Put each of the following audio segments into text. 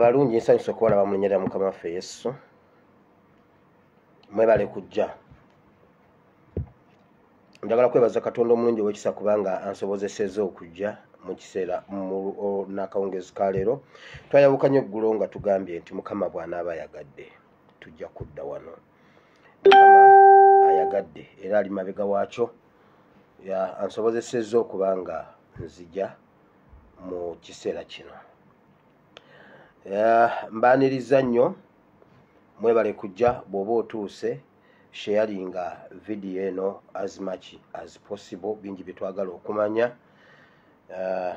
abalungi nsanyusa okubalaba mulinyera mukama waffe yesu mwebale kujja. Njagala kwebaza katonda omulungi owekisa kubanga ansobozeseza okujja mu kiseera nakawungezi ka leero. Twayawukanye eggulo nga tugambye nti mukama bw'anaaba ayagadde tujja kudda wano. Mukama ayagadde era ali mabega waakyo. Ansobozeseza okuba nga nzija mu kiseera kino mbaaniriza nnyo mwebale kujja bw'oba otuuse sharinga vidiyo eno as much as possible bingi byetwagala okumanya. Uh,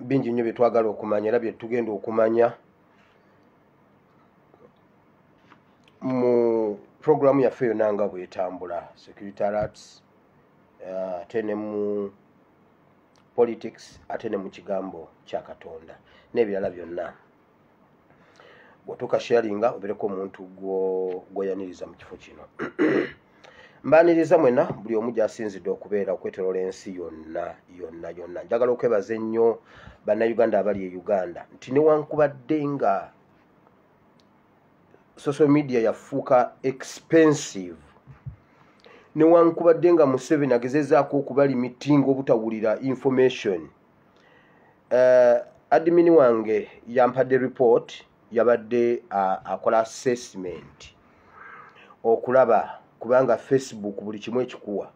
bingi nnyo byetwagala okumanya era byetugenda okumanya mu programu yaffe yonna nga bwetambula. Security alerts uh, ate ne mu politics ate ne mu kigambo kya katonda n'ebirala byonna. Bwotuuka sharinga obereko omuntu gwoyaniriza mu kifo kino. Mbaniriza mwena buli omu gyasinzidde okubeera okweterola ensi yonna yonna yonna. Njagala okwebaza ennyo bannayuganda abali e uganda nti newankubadde nga social media yafuuka expensive newankubadde nga museveni agezezaako okuba limitinga obutawulira information. Uh, admini wange yampadde report yabadde akola assessment. Okulaba kubanga facebook buli kimu ekikuwa.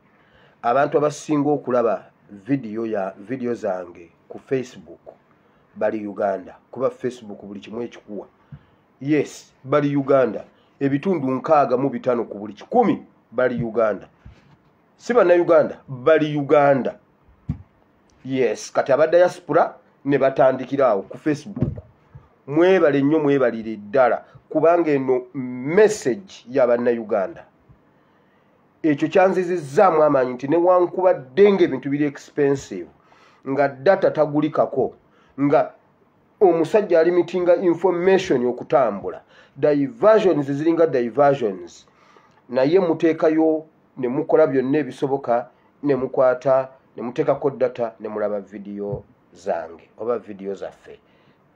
Abantu abasinga okulaba vidiyo ya vidiyo zange ku facebook bali uganda kuba facebook buli kimu ekikuwa. Yes bali uganda. Ebitundu nkaaga mu bitano ku buli kikumi bali uganda. Si bannauganda bali uganda. Yes kati abadiaspora ne batandikira awo ku facebook. Mwebale nnyo mwebalire ddala kubanga eno message y'abannayuganda ekyo kyanzizizzaamu amaanyi nti newankubadde nga ebintu biri expensive nga data tagulikako nga omusajja alimitinga information okutambula. Diversions ziringa diversions naye muteekayo ne mukola byonna ebisoboka ne mukwata ne muteekako data ne mulaba vidiyo zange oba vidiyo zaffe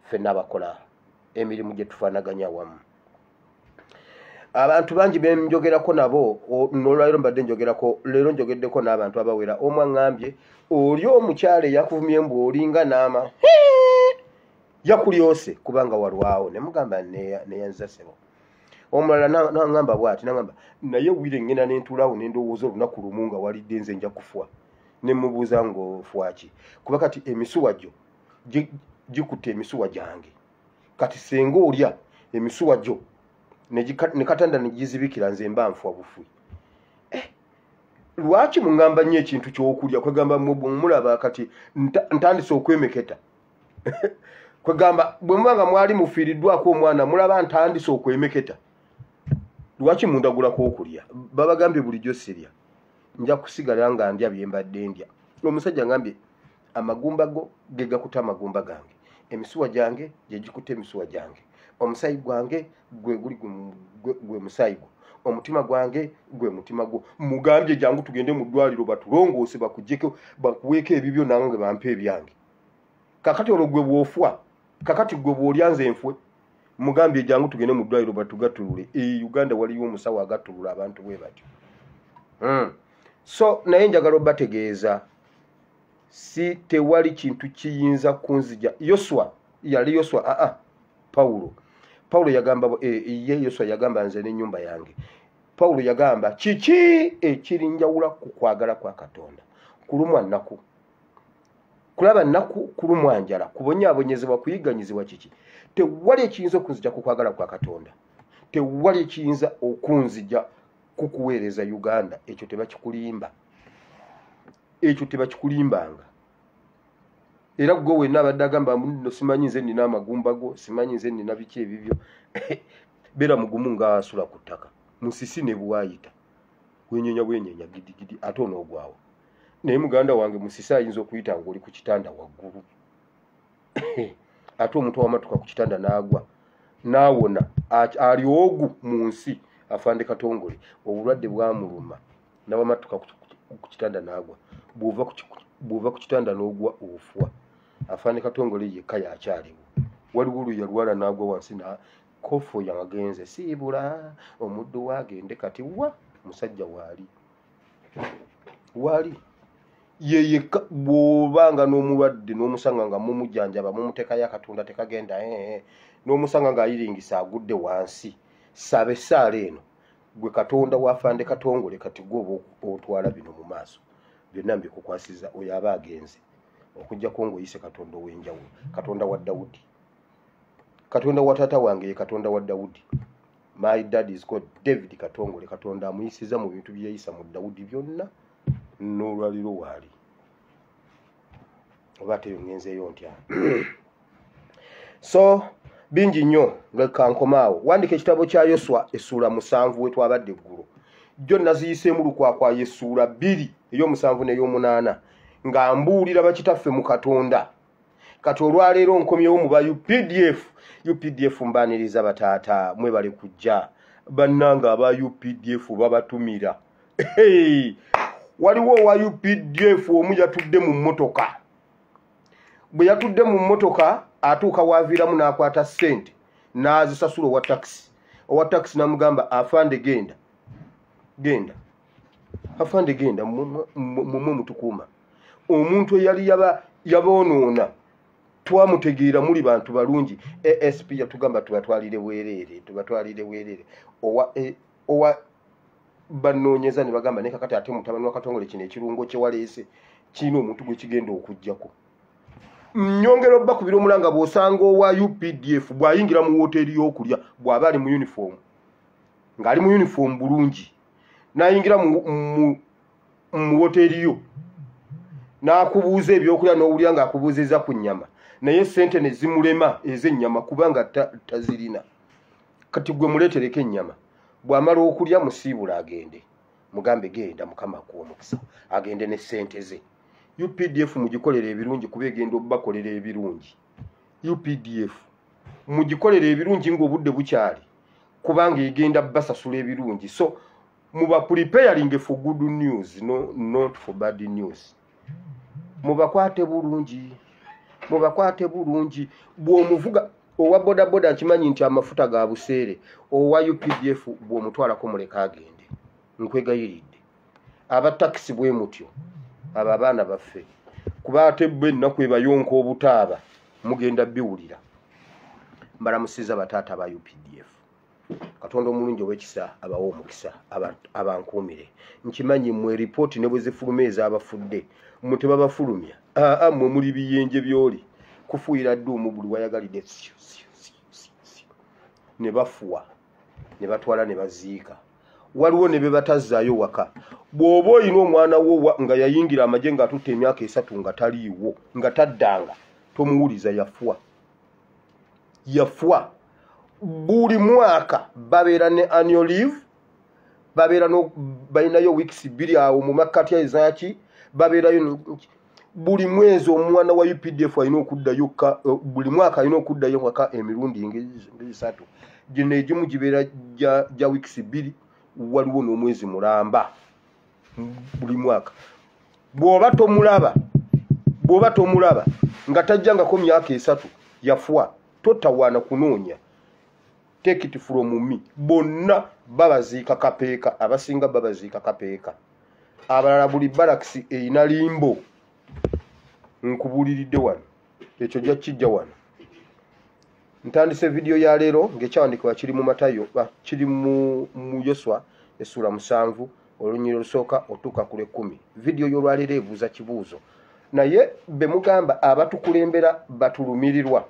ffenna abakola emirimu gye tufaanaganya awamu. Abantu bangi benjogerako nabo nolwaliro mbadde njogerako leero njogeddeko n'abantu abawera. Omu aŋŋambye oli omukyala eyakuvumye mbu olinga naama yakulyose kubanga walwawo. Nemugamba neyanza sebo omulala naŋŋamba bwati naŋamba naye wire ngenda nentuulaawo nendowooza olunaku lumu nga walidde nze nja kufwa. Nemubuuza ngaofwaki kuba kati emisuwa gyo gikutte emisuwa gyange. Kati senga olya emisuwa gyo ne katanda negizibikira nze mba nfwa bufwi. Eh, lwaki muŋŋamba nnyo ekintu kyokulya? Kwegamba mulaba kati ntandise okwemeketa. Kwegamba bwe muba nga mwali mufiiriddwako omwana mulaba ntandise okwemeketa lwaki mundagulako okulya? Babagambye bulijjo sirya. Nja kusigala nga ndya byembadde ndya. Omusajja ngambye amagumba go ge gakuta amagumba gange. Emisuwa gyange gyegikutte emisuwa gyange. Omusayi gwange gwe guli gwe musayi gwo. Omutima gwange gwe mutima gwo. Mugambye jangu tugende mu ddwaliro batulongoose bakujjeko bakuweeko ebibyo nange bampe ebyange. Kakati olwo gwe bwofwa kakati gwe bwolya nze enfwe mugambye jangu tugende mu ddwaliro batugatulule. E uganda waliyo omusawo agattulula abantu bwe batyo. Hmm. so naye njagala obategeeza si tewali kintu kiyinza kunzija. Yoswa yali yoswa aa ah, ah, pawulo pawulo yagamba e, ye yoswa yagamba nze n'ennyumba yange. Pawulo yagamba kiki ekiri njawula ku kwagala kwa katonda? Kulumwa nnaku kulaba nnaku kulumwa njala kubonyaabonyezebwa kuyiganyizibwa kiki? Tewali ekiyinza okunzija ku kwagala kwa katonda. Tewali ekiyinza okunzija kukuweereza uganda. Ekyo tebakikulimba. Ekyo tebakikulimbanga. Era gwe wenna abadde agamba no simanyi nze nina amagumba go simanyi nze nina biki ebibyo. Beera mugumu ngaasula ku ttaka. Musisi ne bwayita. Wenyenya bwenyenya gidigidi ate onoogwawo naye muganda wange musisi ayinza okuyita ngaoli ku kitanda waggulu. Ate omuntu wamatuka ku kitanda n'agwa naawona ali ogu mu nsi afande katongole obulwadde bwamuluma nawamatuka ku kitanda n'agwa. Bw'ova ku kitanda n'ogwa ofwa afande katongole yekka yakyaliwo. Waliwo lwe yalwala n'agwa wansi na kofo yagenze siibula omuddu waagende kati wa musajja waali. Waali yeyekka bw'obanga n'omulwadde n'omusanga nga mumujjanjaba mumuteekayo akatonda tekagenda ee n'omusanga ng'ayiringisa agudde wansi. Saba essaala eno gwe katonda wafande katongole kati gwe oba otwala bino mu maaso. Byonna mbikukwasiza oyo aba agenze okugjako ngaoyise katonda ow'enjawulo katonda wa dawudi. Katonda wa taata wange ye katonda wa dawudi. My dad is called david katongole katonda amuyisiza mu bintu byeyisa mu dawudi byonna n'olwaliro waali. Oba teyo ngenzeeyo ntya so bingi nnyo lekankomaawo wandika ekitabo kya yoswa essuula musanvu we twabadde eggulu jjo naziyiseemu lukwakwa yessuula bbiri ey'omusanvu n'ey'omunaana nga mbuulira bakitaffe mu katonda. Kati olwaleero nkomyewo mu ba updf updf mbaniriza bataata mwebale kujja. Bannanga aba updf babatumira! waliwo owa updf omu yatudde mu mmotoka. Bwe yatudde mu mmotoka atuuka waviiramu n'akwata ssente n'azisasula owa takisi owa takisi namugamba afande genda genda afande genda mumwe mutukuuma. Omuntu eyali yaboonoona twamutegeera muli bantu balungi. Asp yatugamba tubatwalire bwereere tubatwalire bwereere owa e, owa banoonyeza ne bagamba naye kakati ate mutabani wakatongole kino ekirungo kyewaleese kirina omuntu gwe kigenda okugjako nyongera obbakubira omulanga bw'osanga owa updf bw'ayingira mu woteeri y'okulya bw'aba ali mu uniform ng'ali mu uniform bulungi n'ayingira mu woteeri yo n'akubuuza ebyokulya n'owulira ng'akubuuzizza ku nnyama. Naye sente ne zimulema ez'ennyama kubanga tazirina. Kati gwe muleetereko ennyama bw'amala okulya musiibula agende. Mugambe genda mukama kuomukisa agende ne sente ze. Updf mugikolera ebirungi kuba egenda obubakolera ebirungi. Updf mugikolera ebirungi ngaobudde bukyali kubanga egenda basasula ebirungi. So muba preparing for good news no, not for bad news. Mubakwate bulungi. Mubakwate bulungi. Bw'omuvuga owa bodaboda nkimanyi nti amafuta ga buseere owa updf bw'omutwalako muleka agende nkwegayiridde. Abatakisi bwe mutyo abo abaana baffe kuba ate bwe ennaku ebayonka obutaaba mugenda biwulira. Mbalamusiza bataata ba updf katonda omulungi ow'ekisa abawa omukisa abankuumire. Nkimanyi mmwe eripooti ne bwe zifuluma ez'abafudde mmwe tebabafulumya. Aa mmwe muli biyenje byoli kufuuyira dduumu buli wayagalidde ne bafuwa ne batwala ne baziika. Waliwo ne be batazzaayo waka. Bw'oba olina omwana wo nga yayingira amagye ng'atutta emyaka esatu nga taliiwo nga taddanga tomuwuliza yafwa yafwa buli mwaka babeera ne leave babeera balinayo weeks bbiri awo mu makkatya ezaki babeerayo buli mwezi omwana wa updf alina okuddayo buli mwaka alina okuddayo waka emirundi ngesatu gino egimu gibeera gya weeks bbiri waliwo n'omwezi mulamba buli mwaka. Bw'oba tomulaba bw'oba tomulaba nga tajjangako myaka esatu yafwa totawaana kunoonya. Take it from me. Bonna babaziika kapeeka abasinga babaziika kapeeka. Abalala buli barakisi erina limbo nkubuuliridde wano. Ekyo jja kijja wano. Ntandise vidiyo ya leero ngaekyawandikibwa kiri mu matayo kiri mu yoswa essuula musanvu olunyiri olusooka otuuka ku lwekumi vidiyo y'olwaleero ebuuza kibuuzo. Naye be mugamba abatukulembera batulumirirwa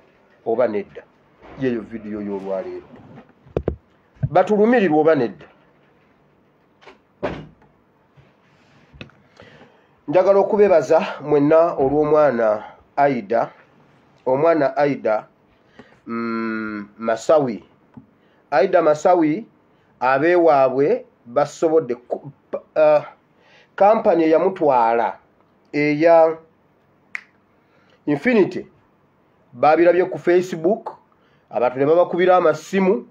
oba nedda. Yeyo vidiyo y'olwaleero. Batulumirirwa oba nedda njagala okubebaza mwenna olw'omwana aida omwana aida mm, masawi. Aida masawi abeewaabwe basobodde uh, kampani eyamutwala eya infinity. Babirabye ku facebook abantu ne babakubira amasimu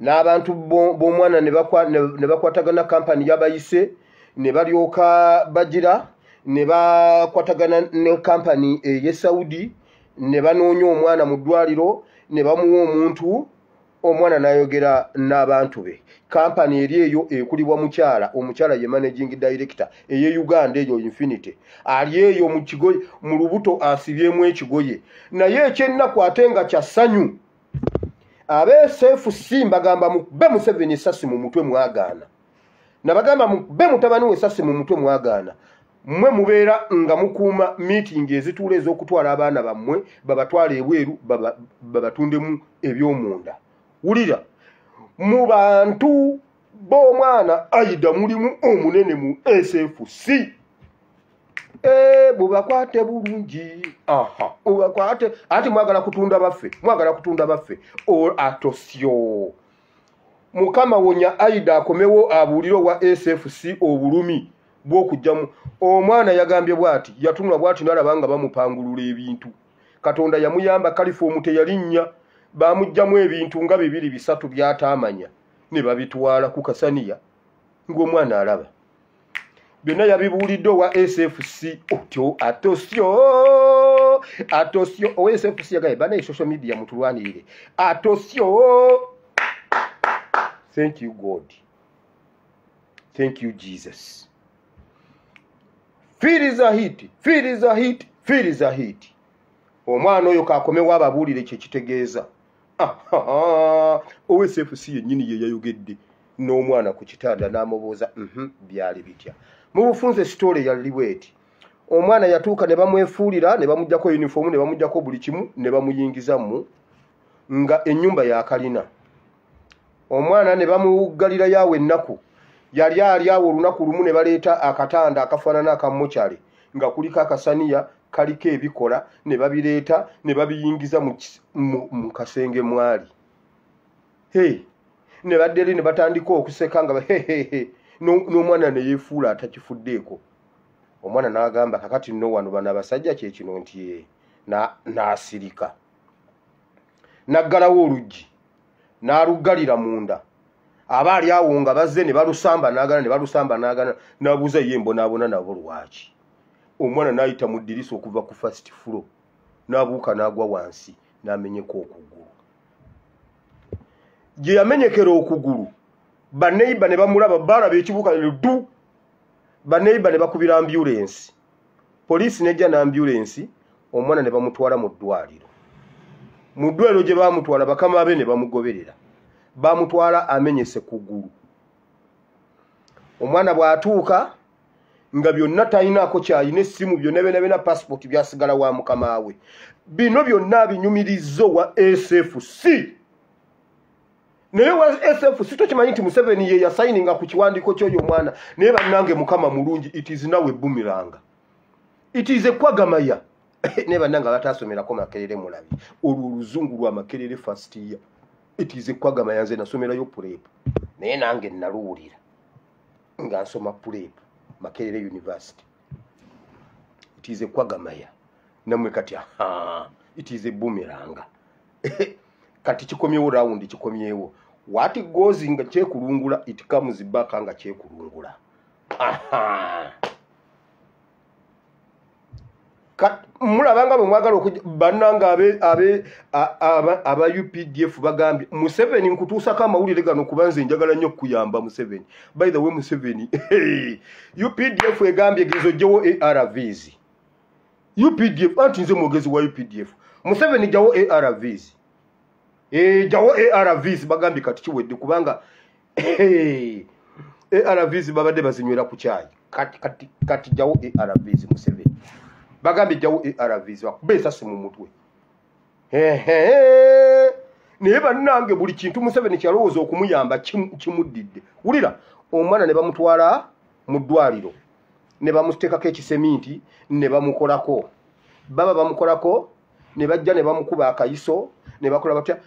n'abantu b'omwana ne bakwatagana kampani yabayise ne balyoka bagira ne bakwatagana ne kampani eye saudi ne banoonya omwana mu ddwaliro ne bamuwa omuntu omwana n'ayogera n'abantu be. Kampani eri eyo ekulibwa mukyala omukyala ye managing director eye uganda eyo infinity. Ali eyo mu kigoye mu lubuto asibyemu ekigoye. Naye ekyennaku ate nga kya ssanyu abesefusi mbagamba mube museveni esasi mu mutwe mwagaana nabagamba mube mutabani we esasi mu mutwe mwagaana. Mmwe mubeera nga mukuuma miitingi ezituula ez'okutwala abaana bammwe babatwala ebweru babatundemu ebyomunda. Wulira mu bantu b'omwana aida mulimu omunene mu sfc bubakwate bulungi. Bubakwate ati mwagala kutunda baffe mwagala kutunda baffe. Atosyo mukama wonya aida akomewo abuulire wa sfc obulumi bw'okugjamu. Omwana yagambye bw'ati yatunula bw'ati nalaba nga bamupangulula ebintu. Katonda yamuyamba kalifomu teyalinnya bamuggyamu ebintu nga bibiri bisatu byataamanya ne babitwala ku kasaniya ng'omwana alaba. Byonna yabibuulidde owa sfc otyo atosyo atosyo owa sfc yagaye banaye social media mutulwanirire. Atosyo thank you god. Thank you jesus. Fiiriza hit fiiriza hit fiiriza hit omwana oyo kakomewo ababuulire kyekitegeeza owsfc yennyini ye yayogedde n'omwana ku kitanda n'amubuuza mhm, byali bitya. Mu bufunze sitole yaliwo eti omwana yatuuka ne bamwefuulira ne bamugjako yunifoomu ne bamugjako buli kimu ne bamuyingizamu nga ennyumba yakalina omwana ne bamuggalirayo awo ennaku yali ali awo olunaku lumu ne baleeta akatanda akafaanana akamokyale nga kuliko akasaniya kaliko ebikola ne babireeta ne babiyingiza mu kasenge mwali. Hey, ne badde eri ne batandika okuseka nga hehehe n'omwana ne yeefuula atakifuddeeko. Omwana n'agamba kakati nno wano bano abasajja kyekino nti n'asirika. Naggalawo oluggi n'aluggalira munda. Aba ali awo nga bazze ne balusamba n'agana ne balusamba n'agana n'abuuza ye mbonaabona nabo lwaki? Omwana n'ayita mu ddirisa okuva ku fast flo n'abuuka n'agwa wansi n'amenyeka okugulu. Gye yamenyekera okugulu baneiba ne bamulaba baalaba ekibuuka du baneiba ne bakubira ambulensi. Poliisi nejja n'ambulensi omwana ne bamutwala mu ddwaliro mu ddwaliro gye baamutwala bakama be ne bamugoberera. Bamutwala amenyese kugulu omwana bw'atuuka nga byonna talinaako kyalina essimu byonna byona byona pasipooti byasigala wa mukama we. Bino byonna binyumirizo wa sfc naye wa sfc tokimanyi nti museveni ye yasayininga ku kiwandiiko ky'oyo omwana. Naye bannange mukama mulungi itizi nawe bumiranga itize kwagamaya naye bannange abataasomerako makerere mulabi. Olwo oluzungu lwa makerere fastiya itize kwagamaya nze nasomerayo puleepu naye nange naluwulira nga nsoma puleepu makerere university. Itize kwagamaya namwe kati itize bumiranga kati kikomyewo rawundi kikomyewo. Wati gozi nga kyekulungula it comes back nga kyekulungula mulabanga bwe mwagala bannanga aba updf bagambye museveni nkutuusako amawulire gano kuba nze njagala nnyo okuyamba museveni. By the way museveni updf egambye gezojjewo arvs updf anti nze mwogezi wa updf museveni jjawo arvs jawo arvs bagambye kati kiwedde kubanga arvs babadde bazinywera ku kyayi. Kati jawo arvs museveni bagambye jawo arvs bakuba esasi mu mutwe. Naye bannange buli kintu museveni kyalowooza okumuyamba kimuddidde wulira omwana ne bamutwala mu ddwaliro ne bamuteekako ekiseminti ne bamukolako. Baba bamukolako ne bajja ne bamukuba akayiso ne bakola batya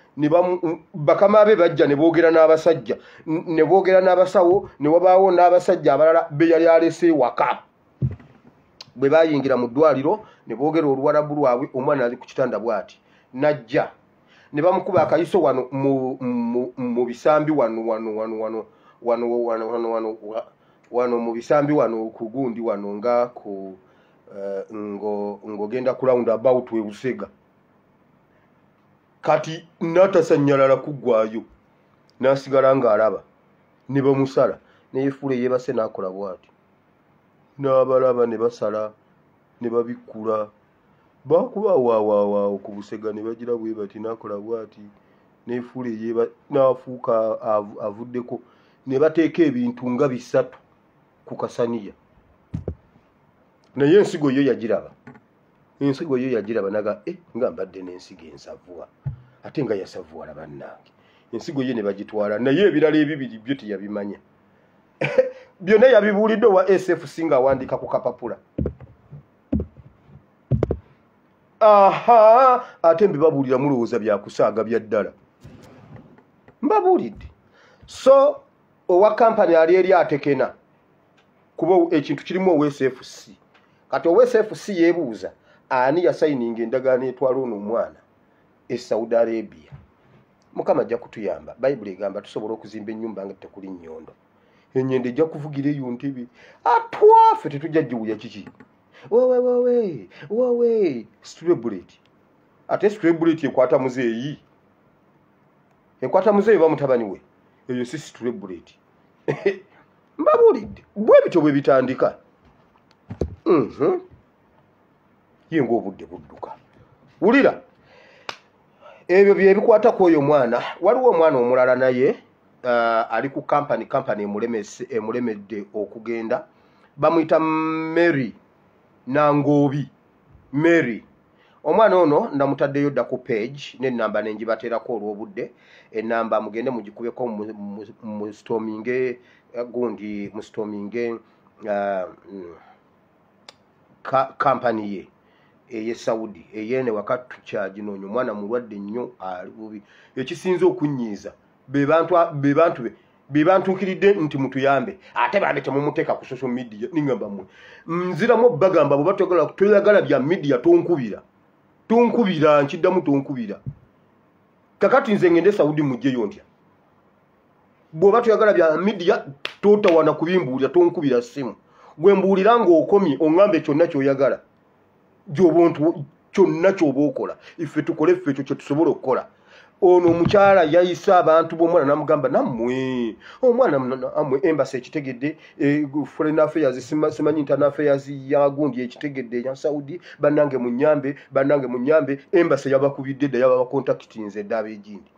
bakama be bajja ne boogera n'abasajja ne boogera n'abasawo ne wabaawo n'abasajja abalala be yali alese waka bwe bayingira mu ddwaliro ne boogera oluwalabu lwabwe omwana ali ku kitanda bw'ati najja. Ne bamukuba akayiso wano mu bisambi wano wano wano wano wano wano wano wano wano mu bisambi wano ku gundi wano nga ku uh, ng'ogenda kurawundi about webusega kati natasanyalala kuggwayo nasigala ng'alaba ne bamusala neyefuula eyebase n'akola bwati n'abalaba ne basala ne babikkula. Bakuba waawaawaao ku busega ne bagira bwe bati n'akola bwati nefuula eyeba n'afuuka avuddeko ne bateeka ebintu nga bisatu ku kasaniya. Naye ensigo yo yagiraba. Ensigo yo yagiraba naga e nga mbadde n'ensigo ensavuwa ate nga yasavuwala bannange. Ensigo ye ne bagitwala naye ebirala ebibiri byo teyabimanya byonna yabibuulidde owa sfc ng'awandiika ku kapapula. Aha ate mbibabuulira mulowooza byakusaaga bya ddala. Mbabuulidde. So owa kampani ali eri atekena kuba ekintu kirimu owa sfc kati owa sfc yeebuuza ani yasayininga endagaano etwala ono omwana e saudi arabia? Mukama ajja kutuyamba. Bayibuli egamba tusobola okuzimba ennyumba nga tekuli nnyondo enyendo ejja kuvugira eyo ntebe atwafe tetujja giwuya kiki? Wowe wowe wowe streblet ate streblet ekwata muzeeyi. Ekwata muzeeyi ba mutabani we. Eyo si streblet mbabuulidde bwe bityo bwe bitandika. Mhm. ye ngaobudde budduka. Wulira ebyo byebikwata ku oyo mwana waliwo omwana omulala naye ali ku kampani kampani emulemedde okugenda. Bamuyita mary nangoobi mary. Omwana ono namutaddeyo dda ku page nenamba nenjibateerako olw'obudde. Enamba mugende mugikubeko mustominge gundi mustominge uh, kampani ye eye saudi. Eyene wakati tukyaginonya omwana mulwadde nnyo ali bubi. Ekisinza okunyiiza bebantu be bebantuukiridde nti mutuyambe. Ate bande temumuteeka ku social media ningamba mmwe nziramu bagamba bwe batogala toyagala bya media tonkubira. Tonkubira nkiddamu tonkubira. Kakati nze ngende saudi mugjeyo ntya? Bw'oba toyagala bya media totawana kubimbuulira tonkubira simu gwe mbuulira ng'okomye oŋŋambe kyonna kyoyagala gyobuntu kyonna kyoba okola ife tukole ffe ekyo kyetusobola okukola ono omukyala yayise abantu b'omwana namugamba nammwe omwana amwe embasi ekitegedde foreign affairs simanyi internal affairs yagundi ekitegedde ya saudi bannange munyambe bannange munyambe embasi yabakubidde dda yababakontakitinze edde ab'egindi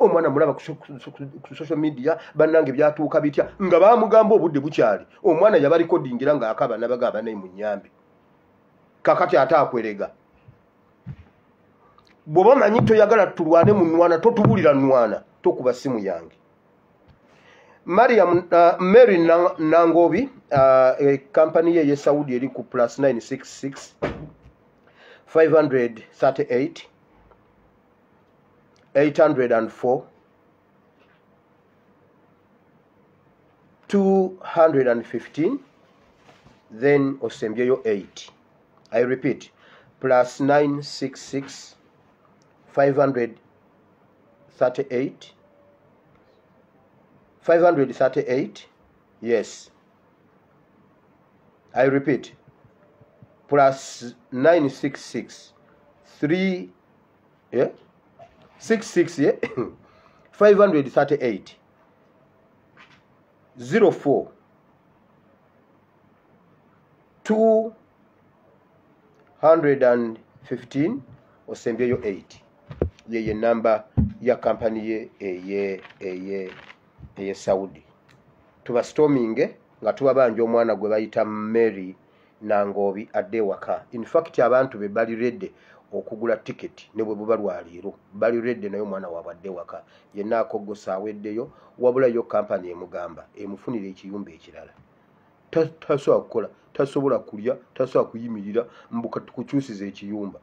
omwana mulaba ku social media bannange byatuuka bitya? Nga bamugamba obudde bukyali. Omwana yabalikodingira ng'akaba nabagamba naye munyambe kakati ate akwerega bw'oba manyi toyagala tulwane mu nwana totubulira nwana tokuba simu yange. Mariam uh, mary nangobi uh, ekampani ye yesaudi eri ku plus 966 538 804 215 then osembyeyo 8 i repeat plus 966 538 538 yes. I repeat plus 966 3 yeah? 66 yeah? 538 04 215 osembyeyo 8 yeye namba ya kampani ye eye eye eye saudi. Tubastorminge nga tubabanja omwana gwe bayita mary nangobi adde ewaka. Infact abantu be bali redde okugula tiketi ne bwe buba lwaleero bali redde naye omwana waabwe adde ewaka. Yenna akogosa aweddeyo wabulayo kampani emugamba emufunira ekiyumba ekirala. Tasobola kukola tasobola kulya tasobola kuyimirira mbuka tukukyusiza ekiyumba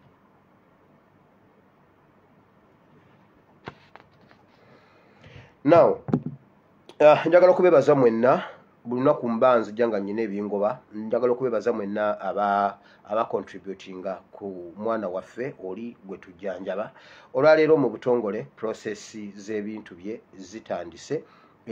now uh, njagala okubebaza mwenna buli lunaku mba nzija nga nyina ebingoba njagala okubebaza mwenna aba abacontributinga ku mwana waffe oli gwe tujjanjaba. Olwaleero mu butongole prosesi z'ebintu bye zitandise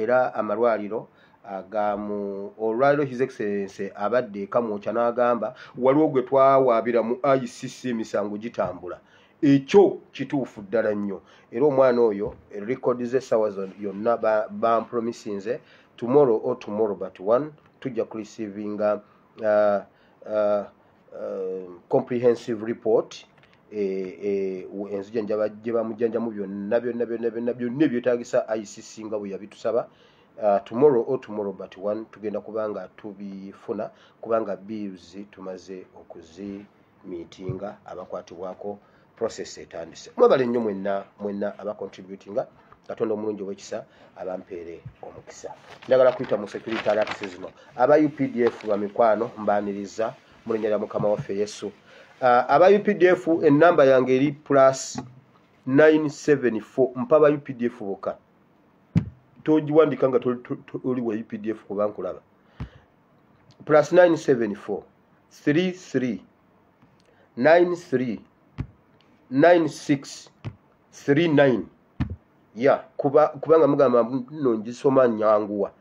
era amalwaliro agamu olwaliro his excellence abadde ekamwokya n'agamba waliwo gwe twawaabira mu icc emisango gitambula ekyo kituufu ddala nnyo. Era omwana oyo rekodi z'essaawa yonna bampromisinze tomorrow or tomorrow but one tujja kurecevinga uh, uh, uh, comprehensive report e, e, enzija gye bamujjanjamu byonna byonna byonna byonna byonna ebyetagisa icc nga bwe yabitusaba uh, tomorrow or tomorrow but one tugenda kubanga tubifuna kubanga bills tumaze okuzimiitinga abakwatibwako process etandise. Mwebale nnyo mwenna mwenna abacontributinga katonda omulungi owekisa abampeere omukisa. Njagala kuyita mu security alert zino aba updf bamikwano mbaniriza mu linnya lya mukama waffe yesu. Uh, aba updf enamba yange eri plus 974 mpa aba updf boka togiwandika nga oli wa updf kuba nkulaba. Plus 974 33 93 9639 ya kuba kubanga mugamba no ngisoma nyanguwa.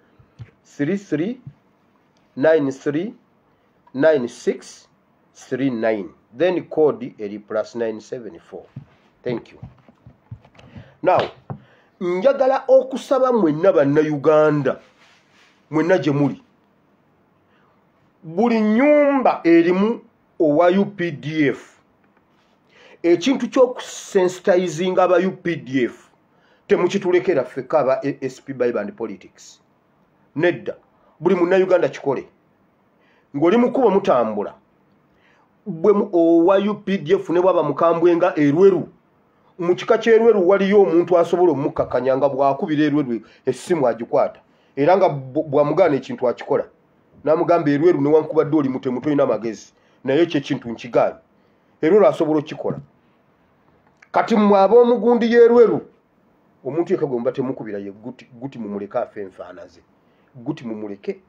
33939639 then code eri plus 974 thank you. Now njagala okusaba mwenna bannayuganda mwenna gye muli. Buli nyumba erimu owa updf ekintu kyokusensitizinga aba updf temukitulekera ffeka aba sp biband politics. Nedda buli munnayuganda kikole. Ng'oli mukuba mutambula bwe owa updf ne bwaba mukambwe nga erweru mu kika kyerweru waliyo omuntu asobola omukkakkanya nga bwakubira erweru essimu agikwata era nga bwamugaana ekintu akikola. Namugamba erweru newankubadde oli mutemu tolina amagezi naye ekyo ekintu nkigaanyi erweru asobola okukikola kati mmwe ab'omugundi y'erweru omuntu muba temukubira ye guti, guti mumuleke afe enfaana ze guti mumuleke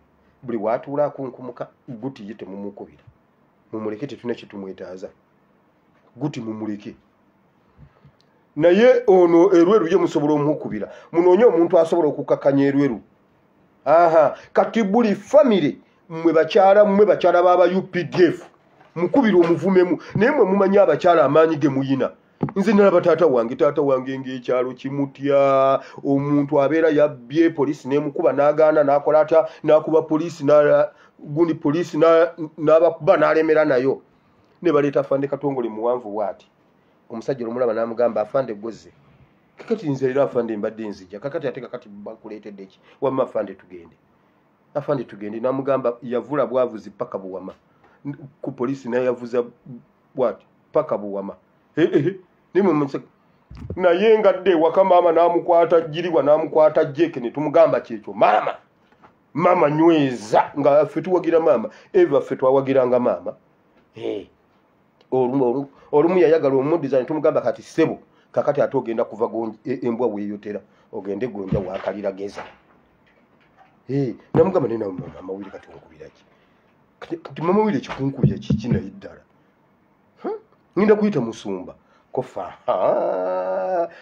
buli waatuula akunkumuka guti ye temumukubira. Mumuleke tetulina kyetumwetaaza guti mumuleke. Naye ono erweru ye musobola omukubira. Munoonye omuntu asobola okukakkanya erweru aha kati buli famire mmwe bakyala mmwe bakyala baba updf mukubira omuvumemu. Naye mwe mumanyi abakyala amaanyi ge muyina nze nalaba taata wange taata wange ngaekyalo kimutya. Omuntu abeera yabbye poliisi nemukuba n'agaana n'akola ata n'akuba poliisi gundi poliisi n'abakuba n'alemera nayo. Ne baleeta afande katongole muwanvu bwati. Omusajja olumulaba n'amugamba afande gwoze kakati nze era afande mbadde nzija. Kakati ate kakati bakuleetedde ki? Wamma afande tugende. Afande tugende namugamba yavula bwavuzi paka buwama. Ku poliisi naye yavuza bwati paka buwama naye nga dde ewaka maama n'amukwata jiriwa n'amukwata jeke ne tumugamba kyekyo maama maama nyweza nga ffe tuwagira maama. Eva ffe twawagiranga maama. Olumu yayagala omuddiza ne tumugamba kati ssebo kakati ate ogenda kuva embwa weeyotera ogende gonja wakalira geza. Namugamba naye amawulire kati onkubiraki kati mamawulire kikunkubya kiki naye ddala? Ngenda kuyita musumba kofa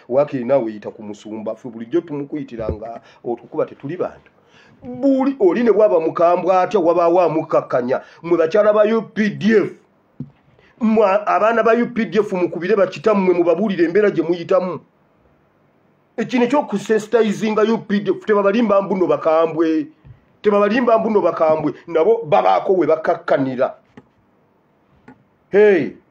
wakiri naawe yita ku musumba fe bulijjo tumukuyitiranga otukuba tetuli bantu. Buli oli ne bwaba mukambwe atya wabaawo amukkakkanya mwe bakyala ba updf abaana ba updf mukubire bakitammwe mubabuulire embeera gye muyitamu. Ekino ekyokusensitizinga updf tebabalimba mbuno bakambwe tebabalimba mbuno bakambwe nabo babaako we bakakkanira. Hey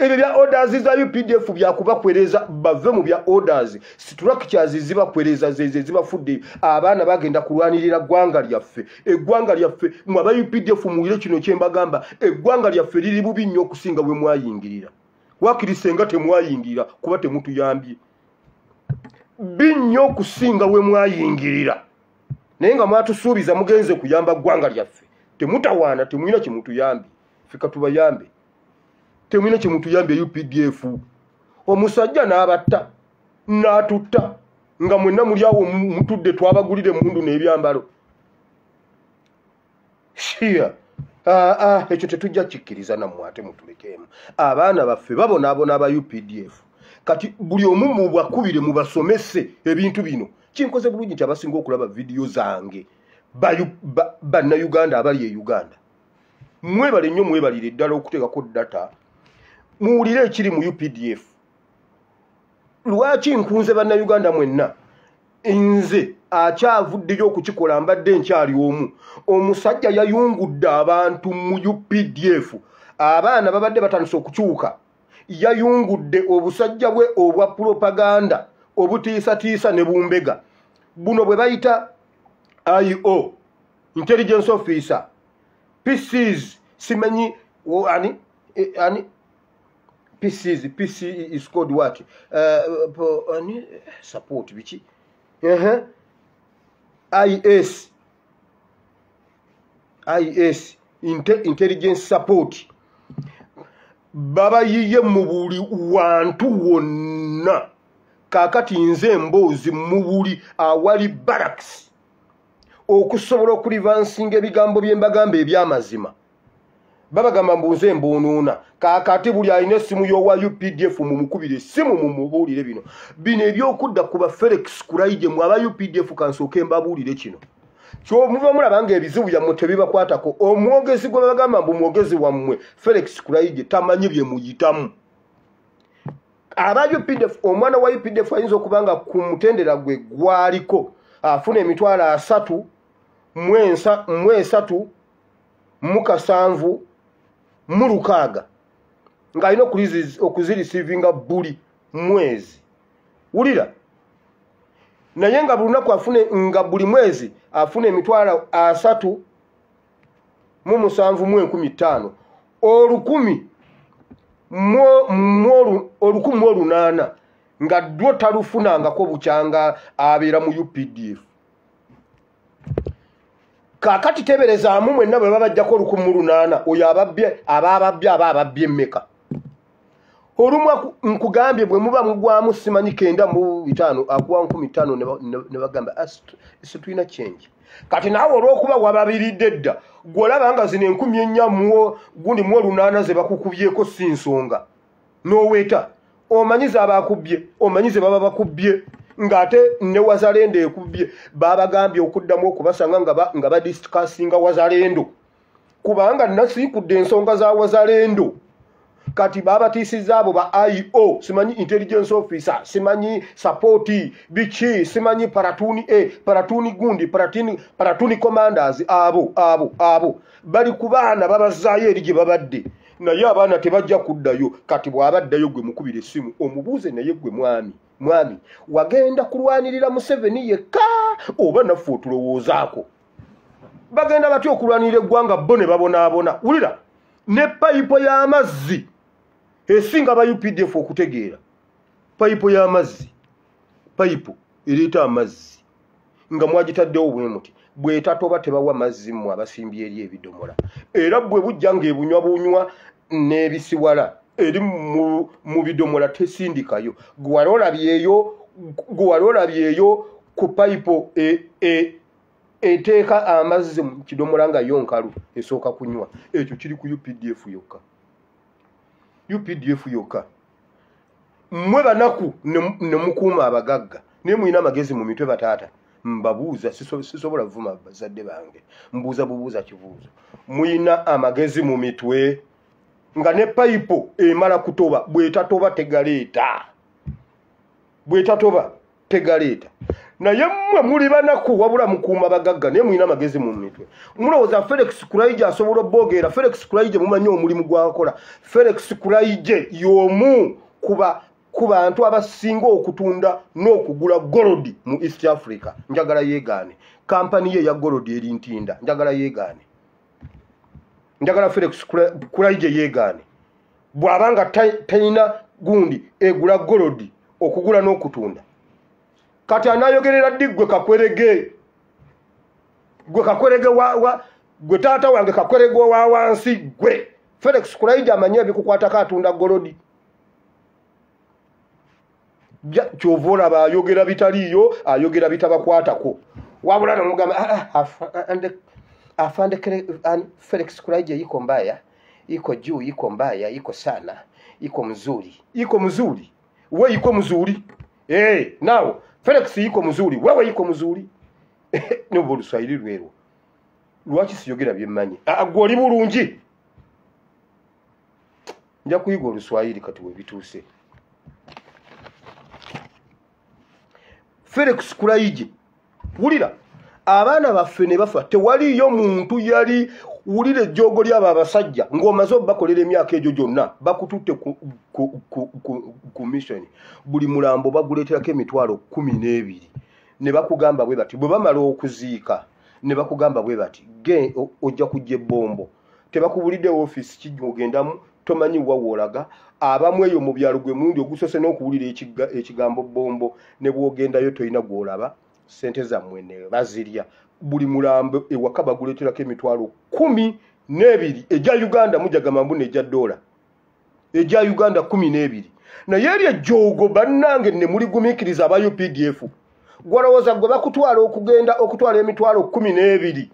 ebyo bya orders za updf byakubakwereza bave mu bya orders. Structures zibakwereza zeze zibafudde. Abaana bagenda kulwanirira ggwanga lyaffe. Eggwanga lyaffe mwe aba updf muwire kino kyembagamba eggwanga lyaffe liri bubi nnyo okusinga bwe mwayingirira. Wakirisenga temwayingirira kuba temutuyambye. Binnyo okusinga bwe mwayingirira. Naye nga mwatusuubiza mugenze kuyamba ggwanga lyaffe. Temutawaana temulina kyemutuyambye feka tubayambe temwina kyemutuyambye updf omusajja n'abatta n'atutta nga mwenna muli awo mutudde twabagulire mundu n'ebyambalo. Shia. Aa ekyo tetujja kikkiriza nammwe ate mutulekeemu. Abaana baffe babonaabona aba updf kati buli omu mubakubire mubasomese ebintu bino kinkoze bulungi nti abasinga okulaba vidiyo zange. Bannayuganda abali e uganda. Mwebale nnyo mwebalire ddala okuteekako data muwulire ekiri mu updf lwaki nkunze bannayuganda mwenna? Nze akyavuddeyo okukikola mbadde nkyali omu. Omusajja yayungudde abantu mu updf abaana babadde batandise okukyuka. Yayungudde obusajja bwe obwa propaganda obutiisatiisa ne bumbega. Buno bwe bayita io intelligence officer. Pcs simanyi ani ani pcs pc is called what? Uh, ani support biki uh -huh. is is intelligence support. Babayiye mu buli wantu wonna. Kaakati nze emboozi mu buli awali baraks okusobola okulivansinga ebigambo bye mbagamba ebyamazima babagamba mbuuze mboonuuna kaakati buli alina essimu y'owa updf mumukubire essimu mumubuulire bino. Bino ebyokudda kuba felix kulaije mu aba updf kansooke mbabuulire kino. Kyomuva mulaba nga ebizibu byammwe tebibakwatako omwogezi gwe babagamba mbu mwogezi wammwe felix kulaije tamanyi bye muyitamu. Aba updf omwana wa updf ayinza okuba nga ku mutendera gwe gwaliko afuna emitwalo asatu mu esatu mu kasanvu mu lukaaga. Ng'alina okuzirisivinga buli mwezi. Wulira? Naye nga buli lunaku afune nga buli mwezi afuna emitwalo asatu mu musanvu mu enkumi ttaano. Olukumi olukumi mu olunaana nga dwo talufunangako bukyanga abeera mu updf kaakati teberezaamu mwenna bwe babajjako olukumi mu lunaana oyo ababye aba ababye aba ababye emmeka olumu nkugambye bwe muba mugwamu simanyi kenda mu bitaano akuwa nkumi ttaano ne bagamba situlina kyenji kati naawe olw'okuba wababiridde dda gwolaba nga zino enkumi ennya muwo gundi mu olunaana ze bakukubyeko si nsonga. N'oweeta omanyize abakubbye omanyize baba bakubbye ng'ate ne wazalendo ekubbye babagambye okuddamu okubasanga nga badisikasinga wazalendo. Kubanga nasiikudde ensonga za wazalendo. Kati babatiisiza abo ba io simanyi intelligence officer simanyi sapoti biki simanyi paratuni a paratuni gundi paratuni, paratuni commanders abo abo abo. Bali ku baana babazaayo eri gye babadde. Naye abaana tebajja kuddayo. Kati bw'abaddayo gwe mukubira essimu omubuuze naye gwe mwami mwami wagenda kulwanirira museveni yekka oba naffe otulowoozaako bagenda batya okulwanirira eggwanga bo ne babonaabona? Wulira ne payipo y'amazzi. Esinga aba updf okutegeera. Payipo y'amazzi payipo ereeta amazzi. Nga mwagitaddewo bwe muti bwetatoba tebawa mazzi mmwe abasimbye eri ebidomola. Era bwe bujja ng'ebunywa bunywa n'ebisiwala eri mu bidomola tesindikayo. Gwe wali olabyeyo ku payipo eteeka amazzi mu kidomola nga yo nkalu esooka kunywa. Ekyo kiri ku updf yokka. Updf yokka. Mmwe banaku ne mukuuma abagagga naye mulina amagezi mu mitwe bataata mbabuuza sisobola vuma bazadde bange mbuuza bubuuza kibuuzo. Mulina amagezi mu mitwe nga ne payipo emala kutoba bwetatoba tegaleeta. Bwetatoba tegaleeta. Naye mmwe muli banaku wabula mukuuma bagagga naye mulina amagezi mu mitwe. Mulowooza felix kulaije asobola obogeera felix kulaije mumanyi omulimu gwakola? Felix kulaije y'omu kuba ku bantu abasinga okutunda n'okugula golodi mu east africa. Njagala yeegaane. Kampani ye eya golodi eri ntinda njagala yeegaane njagala felix kulaije yeegaane. Bw'abanga talina gundi egula golodi okugula n'okutunda. Kati anayogerera ddi gwe kakwerege? Gwe kakwerege gwe taata wange kakwerege wa wansi gwe. Felix kulaije amanye ebikukwatako atunda golodi. Kyova olaba ayogera bitaliiyo ayogera bitabakwatako. Wabula nomugamba afande felix kulaije iko mbaya iko juu iko mbaya iko sana iko mzuri. Iko mzuri. We iko mzuri. Hey, nawo felix iko mzuri. Wewe iko mzuri. Nibwo oluswahili lwerwo lwaki siyogera byemmanyi. Gwe oli bulungi. Nja kuyiga oluswayiri kati webituuse felix kulaije wulira abaana baffe ne bafa tewaliyo muntu yali wulira ejjoogo lyabo abasajja ng'omaze obakolera emyaka egyo gyonna bakututte ku mission. Buli mulambo baguleeterako emitwalo kumi n'ebiri. Ne bakugamba bwe bati bwe bamala okuziika ne bakugamba bwe bati ge ojja kujja ebbombo tebakubulidde ofiisi kijja ogendamu tomanyi wawoolaga abamu eyo mu byalo gwe mulundi ogusose n'okuwulira ekigambo bombo ne bwogendayo tolina gwolaba sente zammwe ne bazirya. Buli mulambo ewaka baguleeterako emitwalo kumi n'ebiri. Ejya uganda mujagamambu nejja dola ejya uganda kumi n'ebiri. Naye eri ejjoogo bannange ne muligumiikiriza aba updf gwalowooza gwe bakutwala okugenda okutwala emitwalo kumi n'ebiri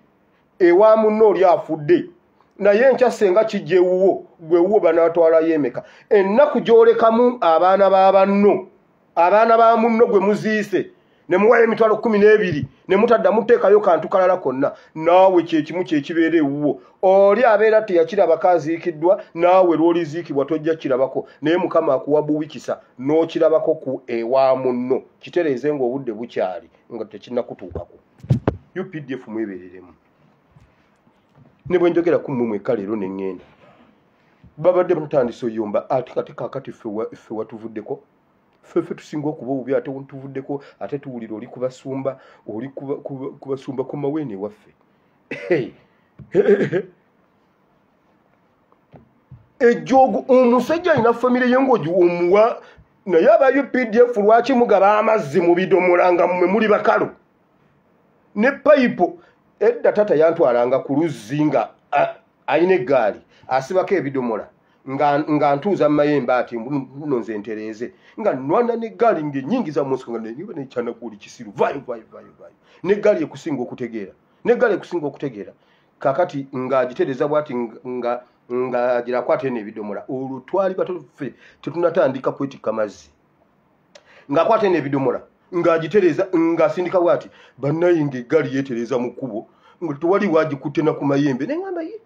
ewa munno oli afudde. Naye nkya senga kijja ewuwo gwewuwo banaatwalayo emeka ennaku gyolekamu abaana babanno abaana ba munno gwe muziise ne muwayo emitwalo kumi n'ebiri ne mutadda muteekayo kantu kalala konna. Naawe kyekimu kyekibeera ewuwo. Oli abeera teyakirabako aziikiddwa naawe lwoliziikibwa tojja kirabako. Naye mukama akuwa buwikisa n'okirabako ku ewa munno. Kitereeze ng'obudde bukyali nga tekinnakutuukako. Updf mwebereremu ne bwe njogera ku mmwe mweka leero ne ŋŋenda. Babadde batandisa oyomba ate kati kaakati ffe watuvuddeko ffeffe tusinga okuba obubi ate tuvuddeko ate tuwulira oli kubasumba oli kubasumba ku maweene ewaffe ejjoogo omusajja alina famire ye ngaogi omuwa naye abayo pdf lwaki mugaba amazzi mu bidomola nga mmwe muli bakalu? Ne payipo edda tata yantwalanga ku luzzi nga alina eggaali asibako ebidomola nga ntuuza mumayembe ati luno nze ntereeze nga nwana neggaali ngaenyingi za musiko nga niba nekyanakuuli kisiru vayo vayo vayo vayo. Neggaali ekusinga okutegeera. Neggaali ekusinga okutegeera. Kakati ngaagitereeza bwati nga nga girakwata eno ebidomola olwo twali batoffe tetunatandika kwetikka mazzi. Ngaakwata eno ebidomola ng'agitereeza ng'asindika bwati bannaye ngaeggaali yeetereeza mu kkubo tewali wagikutte na ku mayembe. Neŋamba ye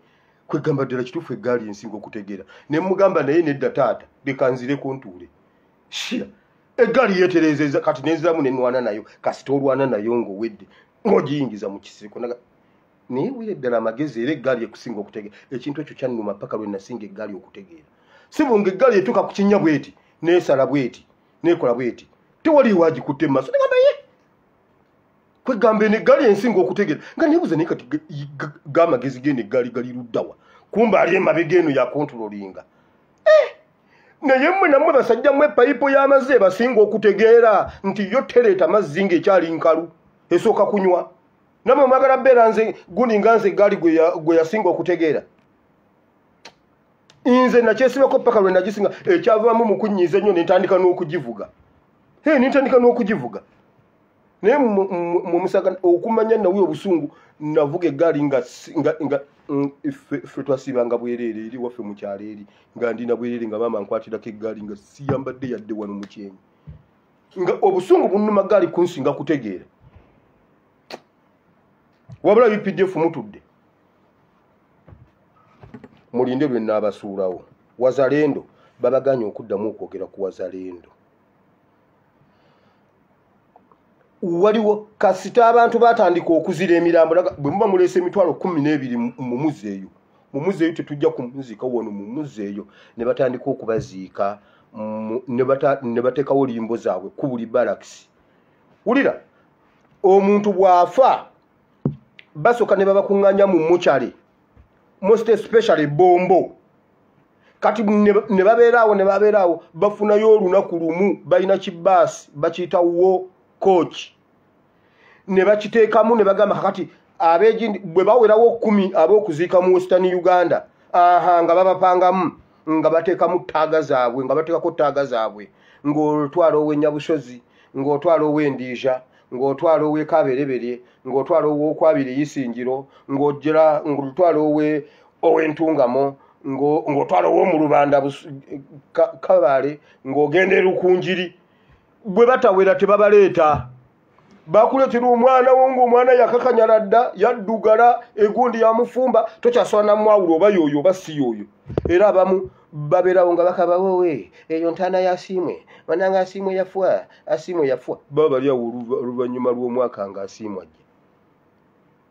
kwegamba ddala kituufu eggaali ensinga okutegeera. Ne mugamba naye nedda taata lekanzireko ntuule shira eggaali yeetereezeza kati nenziramu nenwana nayo kasita olwana nayo ngaowedde ng'ogiyingiza mu kisiriko. Naye wire ddala amagezi era eggaali ekusinga okutegeera. Ekintu ekyo kyannuma paka lwe nasinga eggaali okutegeera. Si bunga eggaali etuuka ku kinnya bweti neesala bweti neekola bweti tewali wagikutte mu maaso. Negamba kwegamba eno eggaali ensinga okutegeera nga nebuuza naye kati gamagezi geno eggaali gali luddawa. Kumba ali emabega eno yakontulolinga eh! naye mmwe nammwe basajja mmwe epayipo y'amazzi ebasinga okutegeera nti yo tereeta mazzi ngaekyali nkalu esooka kunywa. Namwe mwagala beera nze gundi nga nze egaali gwe yasinga okutegeera. Nze nakyesibako paka lwe nagisinga ekyavaamu mu kunnyiiza ennyo nentandika n'okugivuga. E nentandika n'okugivuga naye mumusaga okumanya nawe obusungu navuga egaali nga ffe twasiibanga bwereere eri waffe mukyalo eri nga ndina bwereere nga maama nkwatirako egaali nga siyambadde yadde wano mukyenyi nga obusungu bunuma gaali kunsinga kutegeera. Wabula updf mutudde. Mulinde lwe naabasuulawo wazalendo babaganye okuddamu okwogera ku wazalendo waliwo kasita abantu batandika okuzira emirambo bwe muba muleesa emitwalo kumi n'ebiri mu muzi eyo mu muzi eyo tetujja kumuziika wano mu muzi eyo ne batandika okubaziika ne bateekawo limbo zaabwe ku buli balakisi wulira omuntu bw'afa basooka ne babakuŋŋaanya mu mukyale most especially bombo. Kati ne babeeraawo ne babeeraawo bafunayo olunaku lumu balina kibaasi bakiyita wo coach. Ne bakiteekamu ne bagamba kakati abegindi bwe bawerawo kumi ab'okuziika mu western uganda aha nga babapangamu nga bateekamu ttaaga zaabwe nga bateekako ttaaga zaabwe ng'otwala ow'ennyabusozi ng'otwala ow'endiija ng'otwala ow'ekabereberye ng'otwala ow'okwabira eyisingiro ng'ojera ng'otwala ow'entungamo ng'otwala ow'omu lubanda kabale ng'ogenda erukunjiri bwe batawera tebabaleeta. Bakuletera omwana wo ngaomwana yakakanyala dda yaddugala egundi yamufumba tokyasobola namwawula oba yoyo oba si yoyo. Era abamu babeerawo nga bakabawowe eyo ntaana yasiimwe mananga asiimwe yafwa asiimwe yafwa. Baba baliawo oluvannyuma lw'omwaka nga asiimwa jje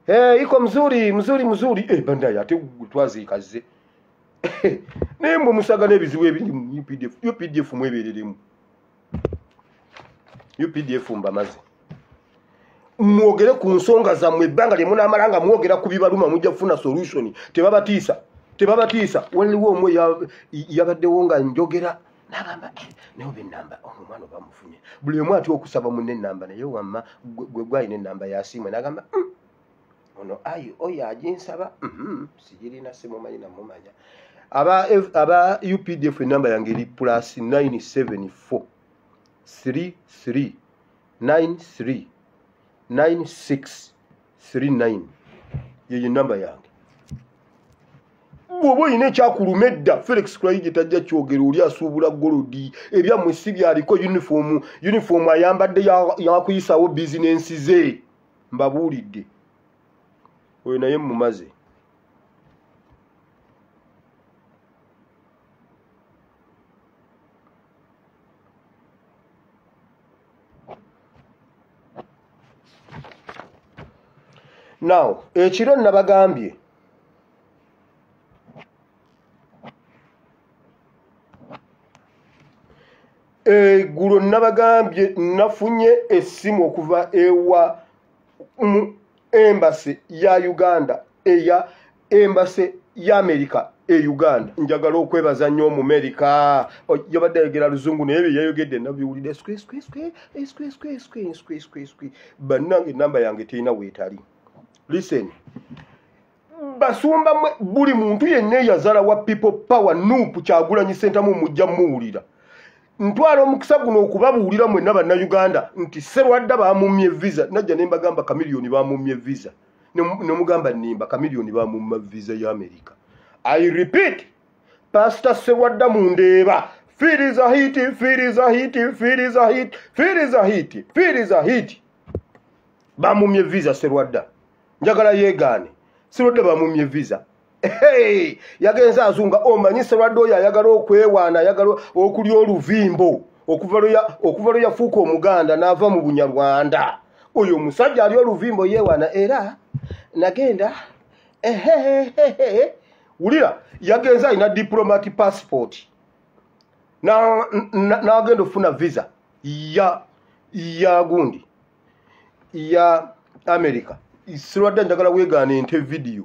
Hey, iko mzuri mzuri mzuri. Eh, bandaye ate twaziikaze naye mwe musaga n'ebizibu ebiri mu updf updf mwebereremu updf mbamaze mwogere ku nsonga zammwe ebbanga lye munaamala nga mwogera ku bibaluma mujja kufuna solution. Tebabatiisa tebabatiisa. Waliwo ya- yabaddewo nga njogera nagamba "Eh, naye oba enamba omwana oba mufunye. Buli omu atya okusaba munne enamba naye wamma gwe gwalina enamba yasiimwe nagamba "Mm, ono ayi oyo aginsaba Mhm, sigirina simumanyi namumanya aba updf enamba yange eri plus 974 33 93 9639 yeyo enamba yange bw'oba olina ekyakuluma edda felix kulayigi tajja kyogera oli asuubula golodi ebyammwe si byaliko uniform uniform ayambadde ya- yakuyisawo bizinensi ze. Mbabuulidde. Oyo naye mumaze now ekiro nabagambye. Eggulo nabagambye nafunye essimu okuva ewa mu embasi ya uganda eya embasi ya amerika e uganda. Njagala okwebaza nnyo omumerika yabadde ayogera luzungu naye bye yayogedde nabiwulire banange enamba yange terina weetali. Listen. Basumba mwe buli muntu yenna eyazala wa people power nuupu kyagulanyi sentamu mujja muwulira ntwala omukisa guno okubabuulira mwenna bannayuganda nti serwadda bamumye visa. Najja ne mbagamba kamiliyoni bamumye visa. Ne- nemugamba nimba kamiliyoni bamumma visa ya amerika i repeat pastor serwadda mundeeba firiza hiti firiza hiti firiza hiti firiza hiti firiza hiti bamumye visa serwadda njagala yeegaane serwadda bamumye visa. Hey, yagenza azunga omanyi serwadde oyo ayagala okwewaana ayagala okulya oluvimbo okuva lwe yafuuka omuganda n'ava mu bunyarwanda. Oyo omusajja ali oluvimbo yeewaana era nagenda wulira yagenza alina diplomat passport. Na- na- n'agenda okufuna visa ya ya gundi ya america sirwadde njagala weegaana ente vidiyo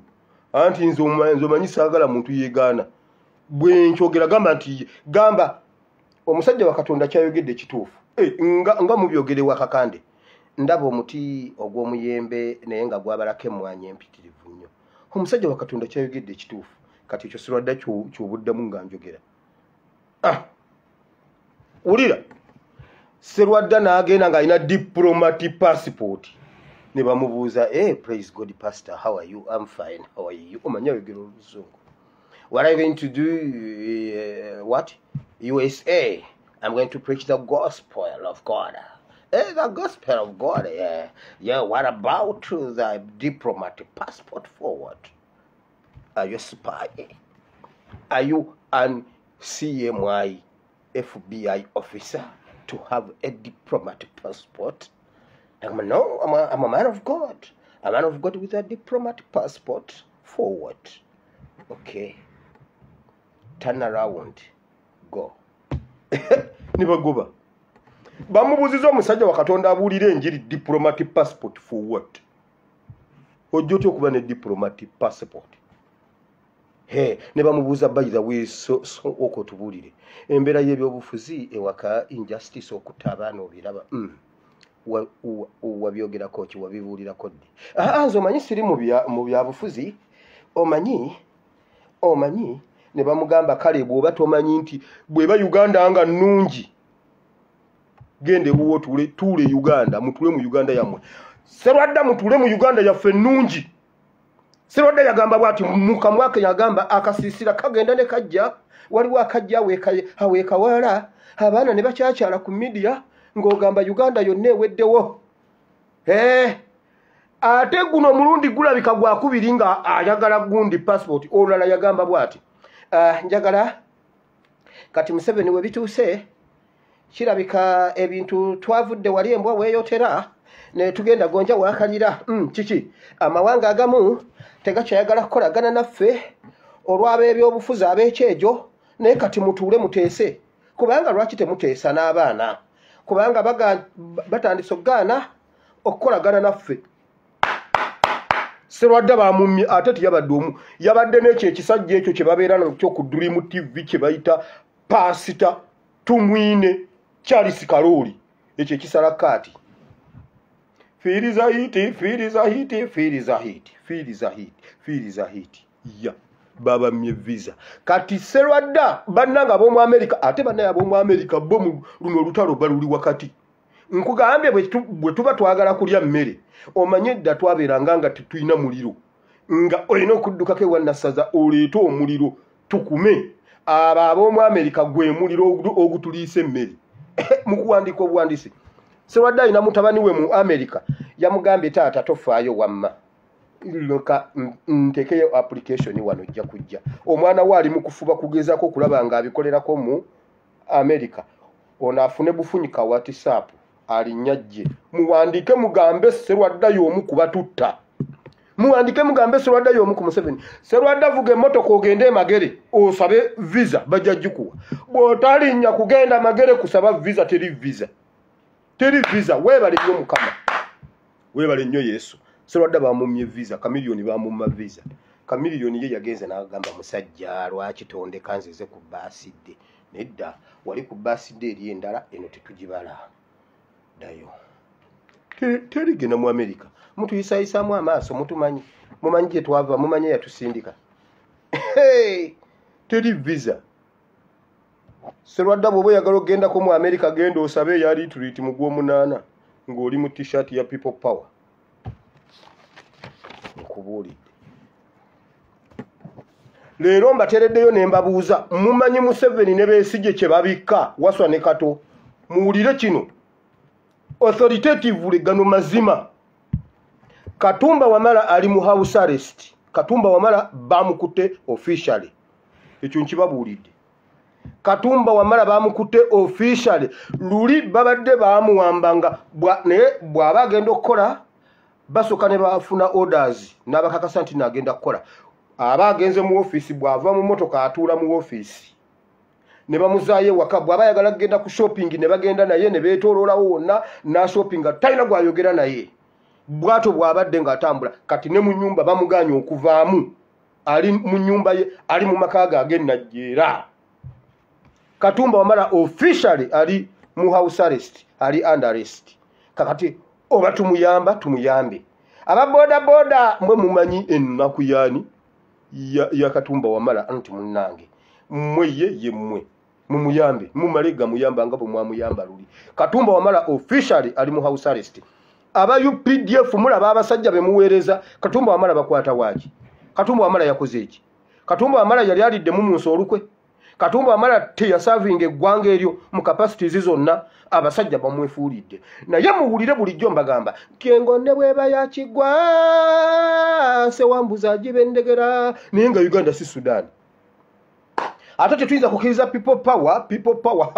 anti nze oma- nze omanyi saagala muntu yeegaana. Bwe nkyogera gamba nti gamba omusajja wa katonda kyayogedde kituufu Eh, nga, nga mubyogerewa kakande. Ndaba omuti ogw'omuyembe naye nga gwabalako emmwanyi empitirivu nnyo. Omusajja wa katonda kyayogedde ekituufu. Kati ekyo sirwadda kyo- kyobuddamu nga njogera. Ah. wulira. Serwadda n'agenda ng'alina diplomati passport ne hey, praise god pastor how are you? I'm fine. How are you? Omanyi ayogera oluzungu what are you going to do uh, what? Usa i'm going to preach the gospel of god. Eh, the gospel of god yeah. yeah what about the diplomat passport forward? Are you a spy? Are you an cmi fbi officer to have a diplomat passport I'm a, no, I'm a, I'm a man of God. A man of God with a diplomat passport. Forward. Okay. Turn around. Go. nibagoba bamubuuziza omusajja wa katonda abuulira enjiri diplomat passport forward ojja otya okuba ne diplomat passport he ne bamubuuza by the way so, so oko otubuulire embeera y'ebyobufuzi ewaka injustice okutta abaana obiraba mm. Wa- wa- wabyogerako ki wabibuulirako ddi? Aa nze omanyi siri mu bya- mu byabufuzi omanyi? Omanyi? Ne bamugamba kale bw'oba tomanyi nti bw'eba uganda nga nnungi genda ewuwo tuule uganda mutuule mu uganda yammwe. Serwadda mutuule mu uganda yaffe nnungi. Serwadda yagamba bwati mukamwake yagamba akasiisira kagenda ne kajja. Waliwo akajja aweeka- aweekawala abaana ne bakyakyala ku midiya ng'ogamba uganda yonna eweddewo. Eh, ate guno omulundi gulabika gwakubiri nga ayagala gundi passport olulala yagamba bwati. Ah, njagala kati museveni we bituuse kirabika ebintu twavudde wali embwa weeyotera ne tugenda gonja wakalira. Mm, kiki? Amawanga agamu tegakyayagala kukolagana naffe olw'abeebyobufuzi ab'ekyejo naye kati mutuule muteese. Kubanga lwaki temuteesa n'abaana kubanga batandise okugaana okukolagana naffe. Serwadde bamumye ate tiyabadde omu. Yabadde n'ekyo ekisajja ekyo kye babeera nakyo ku dream tv kye bayita paasita tumwine charles kalooli ekyo ekisala kaati. Fiiriza hiti fiiriza hiti fiiriza hiti fiiriza hiti fiiriza hiti ya babamye visa. Kati serwadda bannanga ab'omu amerika ate bannaye ab'omu amerika bo mu luno olutalo baluli wakati. Nkugambye bwe tu- bwe tuba twagala kulya mmere omanye edda twabeeranga nga tetulina muliro nga olina okuddukako ewannasaza oleete omuliro tukume. Abo ab'omu amerika gwe muliro ogu- ogutuliisa emmere mu kuwandiika obuwandiisi serwadde alina mutabani we mu amerika yamugambye taata tofaayo wamma loka n- ntekeyo application wano ojja kujja. Omwana we ali mu kufuba kugezaako okulaba nga abikolerako mu amerika ono afune bufunyika whatsapp alinyajje. Muwandike mugambe serwaddayo omu kubatutta muwandike mugambe serwaddayo omu ku museveni serwadda vuga emmotoka ogende emagere osabe visa bajja gikuwa bw'otalinnya kugenda magere kusaba visa teri visa. Teri visa weebale nnyo mukama. Weebale nnyo yesu serwadda bamumye visa kamiliyoni bamumma visa. Kamiliyoni ye yagenze n'agamba musajja lwaki tondeka nzize ku baasidde? Nedda wali ku baasidde eri endala eno tetugibala. Ddayo. Te- terigenda mu amerika mutuyisayisaamu amaaso mutumanyi mumanyi gye twava mumanyi yatusindika Hey! teri visa. Serwadda bw'oba oyagala okgendako mu amerika genda osabe eya litrit mu gw'omunaana ng'oli mu t-shirt ya people power nkubuulidde leero mbatereddeyo ne mbabuuza mumanyi museveni ne beesige kye babikka? Waswa ne kato muwulire kino. Authoritatively gano mazima. Katumba wamala ali mu house arrest. Katumba wamala bamukutte officially. Ekyo nkibabuulidde. Katumba wamala bamukutte officially. Luli babadde bamuwambanga naye bw'aba agenda okukola basooka ne bafuna orders n'abakakasa nti naagenda kukola. Aba agenze mu ofiisi bw'ava mu motoka atuula mu ofiisi ne bamuzaayo ewaka bw'aba ayagala kugenda ku shopping ne bagenda naye ne beetooloolawo wonna n'ashoppinga talina gw'ayogera naye. Bw'atyo bw'abadde ng'atambula kati ne mu nnyumba bamugaanye okuvaamu. Ali mu nnyumba ye ali mu maka ge ag'ennajjeera katumba wamala officially ali mu house arrest ali under arrest. Kakati oba tumuyamba tumuyambe. Ababodaboda mwe mumanyi ennaku yaani? Ya, ya wamala anti munnange. Mmwe ye ye mmwe. Mumuyambe mumale gamuyamba nga bwe mwamuyamba luli. Katumba wamala officially ali mu house arrest. Aba updf mulaba abasajja bemuweereza katumba wamala bakwata waaki? Katumba wamala yakoze eki katumba wamala yali aliddemu mu nsi olukwe? Katumba wamala teyasavinga eggwanga eryo mu kapasitizi zonna abasajja bamwefuulidde. Naye muwulire bulijjo mbagamba nti engonne bweba yakigwa sewambuza agiba endegera naye nga uganda si sudaani ate tetuyinza kukkiriza people power people power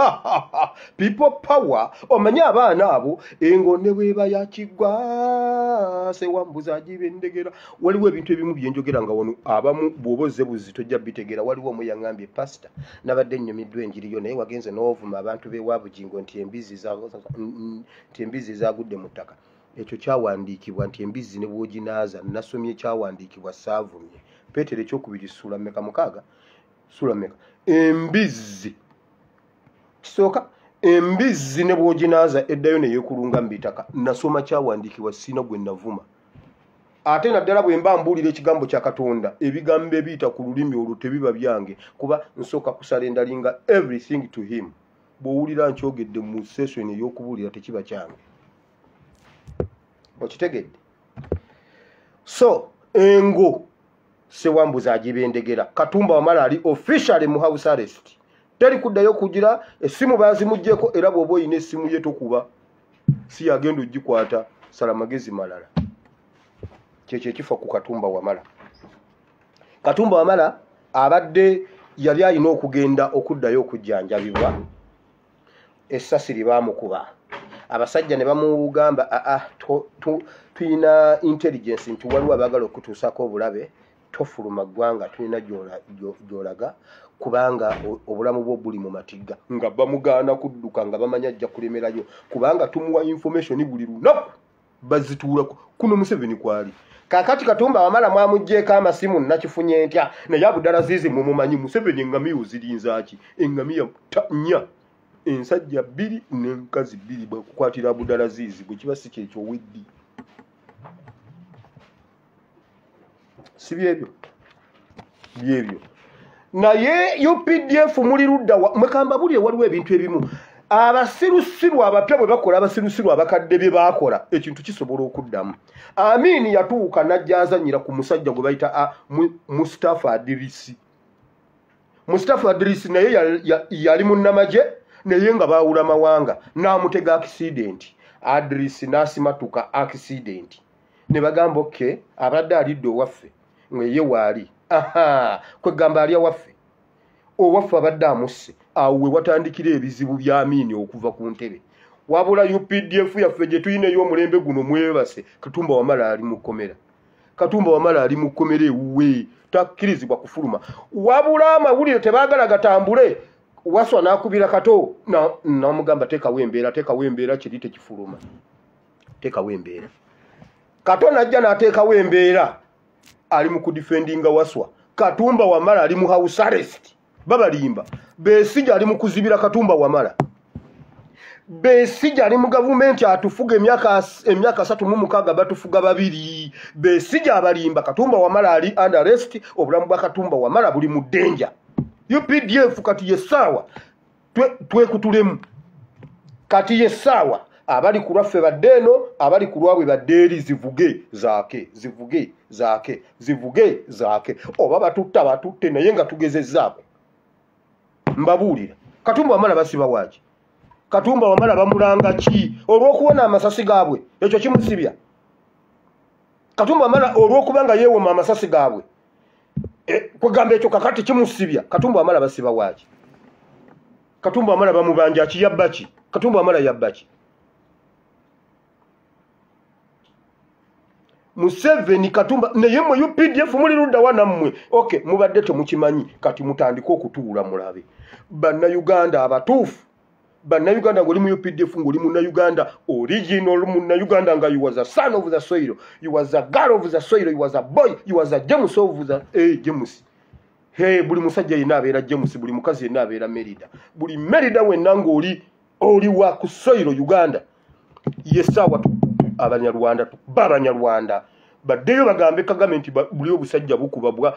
people power. Omanye abaana abo engonne bweba yakigwa sewambuza agiba endegera waliwo ebintu ebimu byenjogera nga wano abamu bw'oba ozze buzi tojja bitegeera waliwo omu yaŋŋambye pasita nabadde nnyumiddwa enjiriyo naye wagenze n'ovuma abantu bewabugingo nti embizi zagudde mu ttaka. Ekyo kyawandiikibwa nti embizi ne bwoginaaza nasomye kyawandiikibwa saavumye. Peetero ekyokubiri ssuula mmeka mukaaga sula meka embizzi. Kisooka embizzi ne bwoginaaza eddayo neyeekulunga mu bitaka nasoma kyawandiikibwa sina gwe navuma. Ate naddala bwe mba mbuulira ekigambo kya katonda ebigambo ebiyita ku lulimi olwo tebiba byange kuba nsooka kusalendalinga everything to him. Bw'owulira nkyogedde mu session ey'okubuulira tekiba kyange. Okitegedde? So engo sewambuza agiba endegera katumba wamala ali officially mu house arrest. Teri kuddayo kugira essimu bazimugyeko era bw'oba oyina essimu ye tokuba si yagenda ogikwata sala magezi malala kyekyo ekifa ku katumba wamala katumba wamala abadde yali alina okugenda okuddayo okujjanjabibwa. Essasi libamukuba abasajja ne bamugamba aa tulina intelligence nti waliwo abaagala okutuusako obulabe tofuluma ggwanga tulina gyolaga kubanga obulamu bwo buli mu matigga nga bamugaana kudduka nga bamanya ajja kulemerayo. Kubanga tumuwa information buli lunaku bazituulako kuno museveni kwali. Kakati katumba wamala mwamugjeeko amasimu nakifunye ntya? Naye abudala ziizi mumumanyi museveni engamiya ozirinzaaki engamiya nnya ensajja bbiri nenkazi bbiri bwekukwatira abudala ziizi bwe kiba si kyekyo weddi si byebyo byebyo naye updf muli ludda mwekamba buli ewaliwo ebintu ebimu. Abasirusiru abapya bwe bakola abasirusiru abakadde bye bakola ekintu kisobola okuddamu. Amiini yatuuka najja azanyira ku musajja gwe bayita mustafa adirisi mustafa adirisi naye yali munnamagye naye nga bawula mawanga n'amutega akisidenti adirisi n'asimatuka akisidenti ne bagamba oke abadde alidde owaffe ngeye waali. Aha kwegamba alya waffe. Owaffe abadde amusse awo we watandikira ebizibu byamiini okuva ku ntebe. Wabula updf yaffe gye tulineyo omulembe guno mwebase katumba wamala ali mukomera katumba wamala ali mukomera ewuwe takkirizibwa kufuluma. Wabula amawulire tebaagala gatambule. Waswa nakubira kato namugamba tekawo embeera tekawo embeera kiri tekifuluma. Tekawo embeera kato najja nateekawo embeera ali mu kudifendinga waswa. Katumba wamala ali mu house arrest. Babalimba. Besija ali mu kuzibira katumba wamala. Besija ali mu gavumenti atufuga emyaka emyaka asatu mu mukaaga batufuga babiri. Besija abalimba. Katumba wamala ali under arrest. Obulamu bwa katumba wamala buli mu denja updf kati yesaawa twekutulemu. Kati yesaawa abali ku lwaffe badde eno abali ku lwabwe badde eri zivuge zaake zivuge zaake zivuge zaake. Oba batutta batutte naye nga tugezezzaako mbabuulira. Katumba wamala basiba waaki katumba wamala bamulanga ki? Olw'okuwona amasasi gaabwe ekyo kimusibya? Katumba wamala olw'okuba nga yeewoma amasasi gaabwe e, kwegamba ekyo kakati kimusibya? Katumba wamala basiba waaki katumba wamala bamubanja ki? Yabba ki? Katumba wamala yabba ki museveni katumba naye mwe updf muli luddawa nammwe. Ok mubadde temukimanyi kati mutandike okutuula mulabe. Bannayuganda abatuufu bannayuganda ngaoli mu updf ngaoli munayuganda original munayuganda nga you was a son of the soil you was a girl of the soil you was a boy you was a james of the hey, james. Hey, buli musajja yenna abeera james buli mukazi yenna abeera merida. Buli merida wenna ngaoli oli wa ku soil uganda. Yesaawa abanyarwanda tukuba abanyarwanda baddeyo bagambe kagame nti buli obusajja bukuba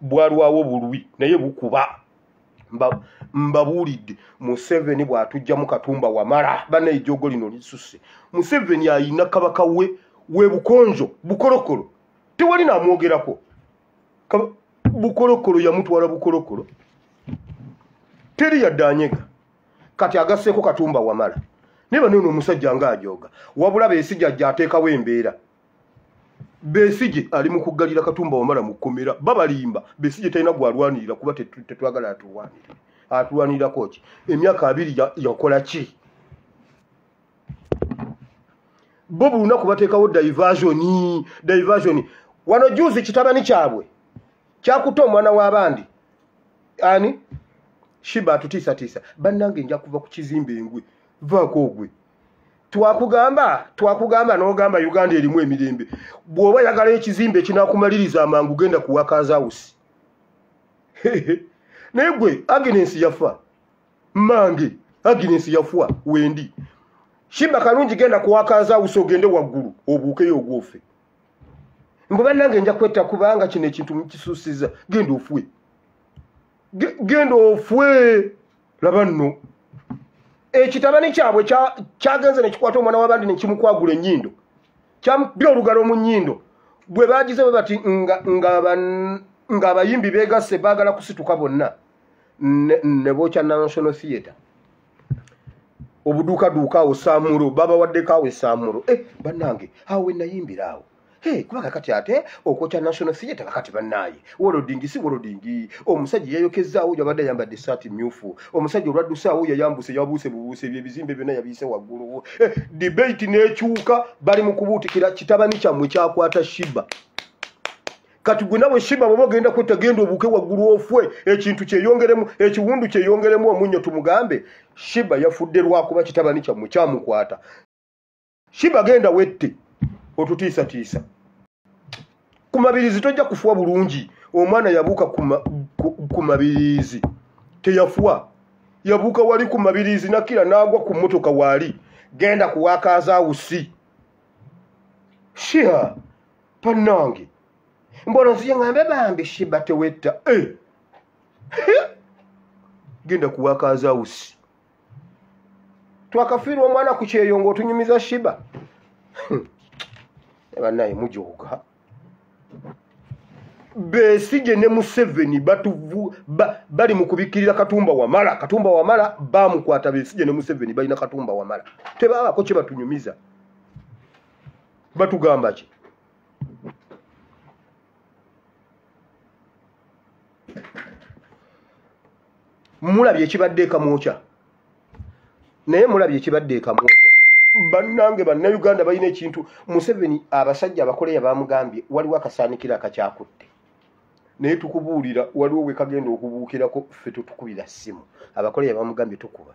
bwalwawo bulwi naye bukuba. Mbabuulidde museveni bw'atugjamu katumba wamala bana ejjogo lino lisuse. Museveni ayina kabaka we we bukonjo bukolokolo tewali naamwogerako bukolokolo yamutwala bukolokolo teri yadde anyega kati agasseeko katumba wamala naye banoono omusajja ng'ajooga wabula beesijja ajja ateekawo embeera. Beesije ali mu kuggalira katumba wamala mu kkomera babalimba. Beesije talina gwalwanirira kuba tetwagala atulwanirire atulwanirirako ki? Emyaka abiri yakola ki? Bo buli lunaku bateekawo divasioni divasioni wano juzi kitabani kyabwe? Kyakuta omwana w'abandi ani? Shiba atutiisatiisa bannange nja kuva ku kizimba engwe vaako ogwe. Twakugamba twakugamba n'ogamba uganda erimu emirembe. Bw'oba yagala ekizimbe ekinakumaliriza amangu genda kuwakazawusi naye gwe aginensi yafa mange aginensi yafa wendi shiba kalungi genda kuwakazawusi ogende waggulu obuukeyo ogwofe. Mbwe bannange nja kwetta kubanga kino ekintu mukisuusiza genda ofwe. Genda ofwe. Laba nno ekitabani kyabwe kyagenze nekikwata omwana wabandi nekimukwagula enyindo kyamubya olugalo mu nyindo bwe bagize bwe bati ng'abayimbi begasse baagala kusituka bonna. Ne bookya national theatre. Obuduukaduuka awo saamulo babawaddeko awo esaamulo e bannange awo wenayimbira awo. Hey, kuba kakati ate okwokya national theatre kakati bannaaye wolodingi si wolodingi omusajja yayokezaawo yabadde ayambadde esaati myufu omusajja olwaddusaawo yayambuse yabuuse bubuuse byebizimbe byonna yabiise waggulu. Eh, debate n'ekyuka bali mu kubuutikira kitabani kyammwe kyakwata shiba kati gwe nawe shiba bweba ogenda kwetta genda obuuke waggulu ofwe ekintu kyeyongeremu ekiwundu kyeyongeremu omunnyo tumugambe. Shiba yafudde lwakuba kitabani kyammwe kyamukwata shiba genda wette otutiisatiisa ku mabirizi tojja kufuwa bulungi. Omwana yabuuka ku mabirizi. Teyafuwa yabuuka wali ku mabirizi nakira n'agwa ku mmotoka waali genda kuwakazaawusi shia pannange. Mbona nzije ngambe bambi shiba tewetta. Eh. genda kuwakazaawusi twakafiirwa omwana ku kyeyo ngaotunyumiza shiba. Banaye mujooga besije ne museveni batuvu ba, bali mu kubikkirira katumba wamala. Katumba wamala bamukwata besije ne museveni balina katumba wamala. Tebaabako kye batunyumiza. Batugamba ki? Mulabye ekibadde ekamwokya naye mulabye ekibadde ekamwokya bannange bannayuganda balina ekintu. Museveni abasajja abakoleya bamugambye waliwo akasaanikiro akakyakutte. Naye tukubuulira waliwo we kagenda okubuukirako ffe tutukubira ssimu. Abakoleya bamugambye tukuba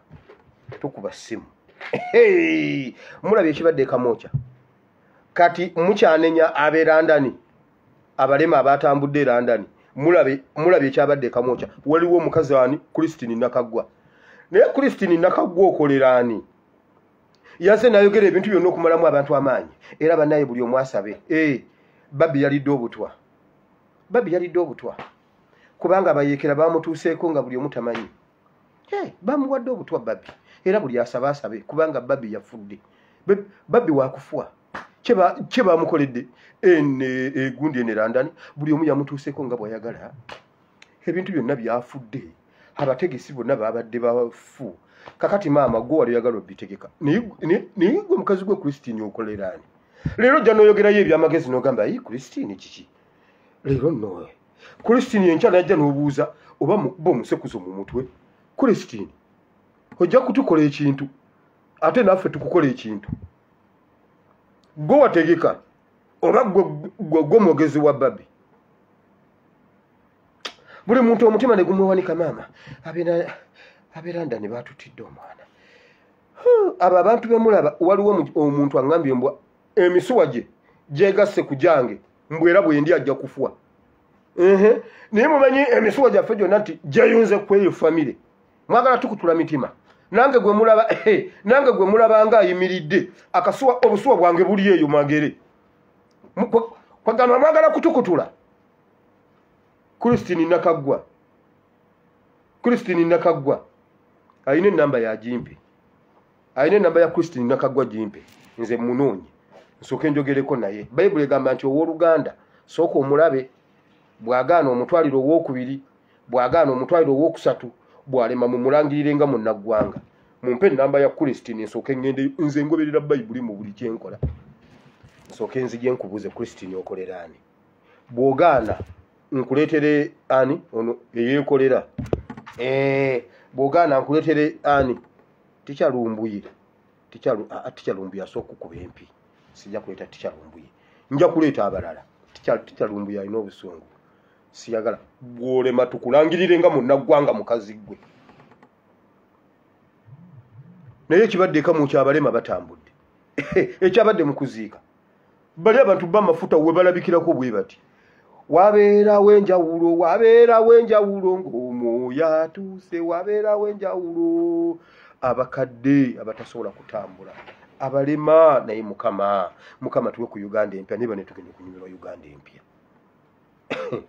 tukuba ssimu. Mulabye ekibadde ekamwokya kati mukyanenya abeerandani abalema abatambudde erandani mulabye ekyabadde ekamwokya waliwo omukazi ani? Kristini nakaggwa naye kristini nakaggwa okoleraani yaze nayogera ebintu byonna okumalamu abantu amaanyi. Era banaye buli omu asabe. E babbi yalidde obutwa. Babbi yalidde obutwa. Kubanga bayeekera bamutuuseeko nga buli omu tamanyi. Bamuwadde obutwa babbi. Era buli asabe asabe kubanga babbi yafudde. Babbi wakufuwa kye bamukoledde egundi enerandani buli omu yamutuuseeko nga bwayagala. Ebintu byonna byafudde. Abategesi bonna babadde bafu kakati maama gwe wali oyagala obitegeka. Naye gwe mukazi gwe kristini okoleraani leero ojja noyogerayo ebyamagezi nogamba yi kristini kiki? Leero nno kristini enkya najja nobuuza oba ba omusekuzo mu mutwe? Kristini ojja kutukola ekintu ate naffe tukukola ekintu. Gwe wategeka oba gwe mwogezi wa babi? Buli muntu omutima ne gumwewanika maama abeeranda ne batutidde omwana. Abo abantu bemulaba waliwo omuntu aŋambye mbwa emisuwa gye gyegasse ku gyange mbwera bwendi ajja kufuwa naye mumanyi emisuwa gyaffe gyonna nti gyeyunze kweyo famire. Mwagala tukutula mitima. Nange gwe mulaba nange gwe mulaba nga ayimiridde akasuwa obusuwa bwange buli eyo magere. Kwagamba mwagala kutukutula. Kristini nakaggwa. Kristini nakaggwa ayina enamba ya jimpe ayina enamba ya kristini nakaggwa jimpe nze munoonyi nsooka enjogereko naye. Bayibuli egamba nti owooluganda sooka omulabe bw'agaana omutwaliro owokubiri bw'agaana omutwaliro owokusatu bw'alema mumulangirire nga munnaggwanga. Mumpe enamba ya kristini nsooka engende nze ngoberera bayibuli mu buli kyenkola nsooka enzije nkubuuze kristini okoleraani bw'ogaana nkuleetere ani? Ono eyeekolera bw'ogaana nkuleetere ani? Tikyalumbuye. Tikyalumbuye asooka okukuba empi. Sijja kuleeta tikyalumbuye. Nja kuleeta abalala. Tikyalumbuye alina obusungu. Siyagala. Bwolema tukulangirire nga munnaggwanga mukazi gwe naye ekibadde ekamu kyabalema batambudde. Ekyabadde mu kuziika. Bali abantu bamafuta we balabikirako bwe bati wabeerawo enjawulo wabeerawo enjawulo ng'omwoyo atuuse wabeerawo enjawulo abakadde abatasobola kutambula abalema naye mukama mukama tuwe ku uganda empya naye bane tugende kunyumirwa uganda empya.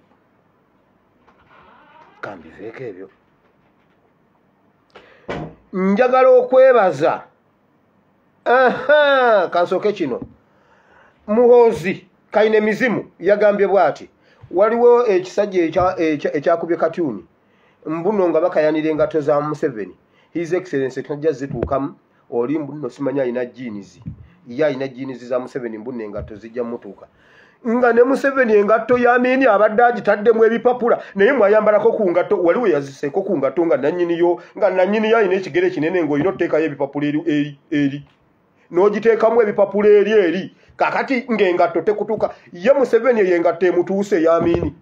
Kambiveeko ebyo. Njagala okwebaza. Kansooke kino. Muhoozi kaine mizimu yagambye bw'ati. Waliwo ekisajja ekyakubye katyuni mbuno nga bakayanira engato za museveni. His excellence tajja zituukamu oli mbuno simanyi alina jiinizi ye alina jiinizi za museveni mbuno engatto zijja mutuuka. Nga ne museveni engatto yamiini abadde agitaddemu ebipapula naye mwayambalako ku ngatto wali we yaziseeko ku ngatto nga nanyiniyo nga nanyiniyo alina ekigere kinene ngaolina otuteekayo ebipapula eri eri n'ogiteekamu ebipapula eri eri. Kakati ng'engatto tekutuuka. Ye museveni eyo engatto emutuuse yamiini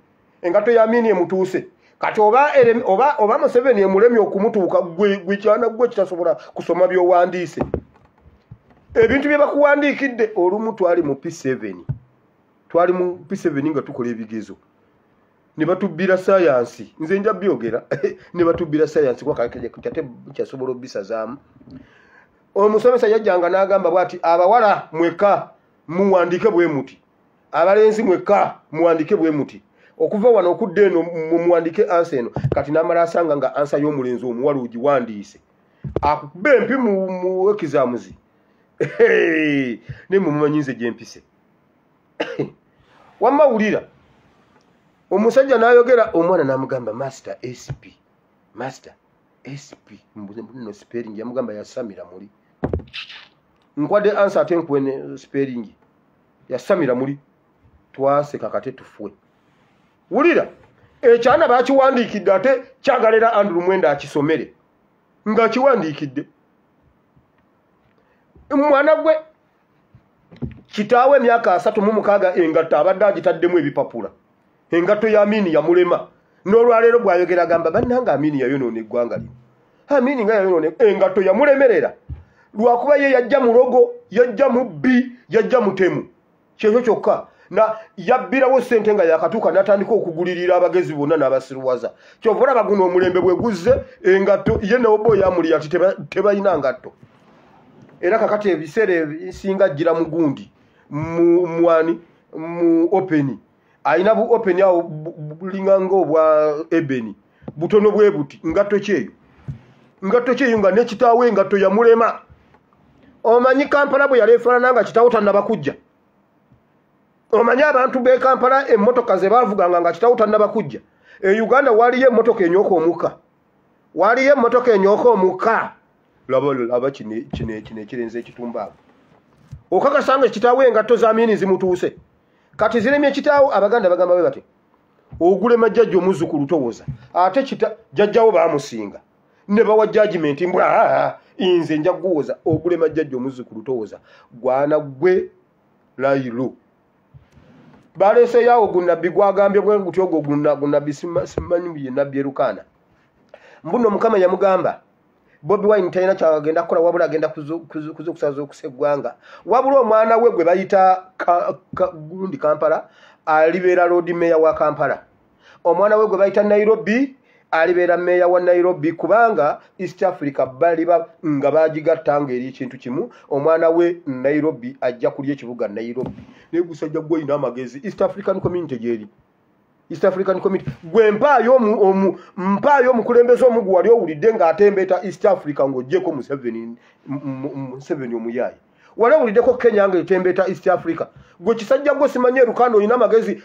engatto yamiini emutuuse kati oba oba oba museveni emulemi okumutuuka gwekyana gwe kitasobola kusoma byowandiise. Ebintu bye bakuwandiikidde olumu twali mu p7 twali mu p7 nga tukola ebigezo. Ne batubbira sayansi nze nja byogera. Ne batubbira sayansi kwakate kyasobola obisazaamu. Omusomesa yajjanga n'agamba bwati abawala mweka muwandike bwe muti. Abalenzi mweka muwandike bwe muti okuva wano okudda eno mumuwandike ansa eno kati namala asanga nga ansa y'omulenzi omuwala ogiwandiise akuba empi mu ekizamuzi naye mumumanyinze gyempise wamawulira omusajja n'ayogera omwana n'amugamba master sp master sp no spering yamugamba yasamira muli. Nkwadde ansa ate nkuwe ne spering yasamira muli. Twaseka kate tufwe wulira ekyana bakiwandiikidde ate kyagalera andrew mwenda akisomere ngaakiwandiikidde mwana gwe kitaawe emyaka asatu mu mukaaga engatto abadde agitaddemu ebipapula engatto ya amiini yamulema n'olwaleero bw'ayogera agamba bannanga amiini yayonoona eggwanga lino. Amiini nga yayonoona engatto yamulemerera lwakuba ye yajja mulogo yajja mubbi yajja mutemu kyekyo kyokka na yabbirawo sente nga yakatuuka natandika okugulirira abagezi bonna n'abasiruwaza kyova olaba guno omulembe bwe guzze engatto ye neoba oyamuli ati tebalina ngatto. Era kakati ebiseera ebisinga jjira mugundi mwani mu openi ayina bu openi awo bulinganga obwa ebeni butono bwe buti ngatto kyeyo. Ngatto kyeyo nga nekitaawo engatto yamulema omanyi kampala bwe yali efaanana nga kitaawo tannaba omanyi abantu b'e kampala emmotoka ze baavuganga nga kitawo tannaba kujja. E uganda waliyo emmotoka enyooka omuka. Waliyo emmotoka enyooka omuka. Laba kino ekirenze ekitumbaabo okakasa nga ekitaawo engatto za miini zimutuuse. Kati ziremye ekitaawo abaganda bagamba be bati ogulema jjajja omuzzukulu towoza. Ate jjajjawo baamusinga. Ne bawa jajimenti mbwa nze nja kuwoza ogulema jjajja omuzzukulu towoza. Gwana gwe layiro baleeseyoawo gunabbi gwagambye bwe guti ogwo gunabbi simanyi ye nabbi erukaana mbuno omukama yamugamba bobi wine talina kyagenda kukola wabula agenda kuza okusaza okusa eggwanga wabula omwana we gwe bayita gundi kampala alibeera road meya wa kampala. Omwana we gwe bayita nairobi alibeera meeya wa nairobi kubanga east africa baliba nga bagigatta nga eri ekintu kimu. Omwana we nairobi ajja kulya ekibuga nairobi. Naye gusajja gwolina amagezi. East african community gyeri. East african community. Gwe mpaayo omukulembeze omugu wali owulidde ng'atembeeta east africa ng'ogyeko museveni omuyaayi. Wali owuliddeko kenya nga etembeeta east africa. Gwe kisajja gwe simanye erukanda olina amagezi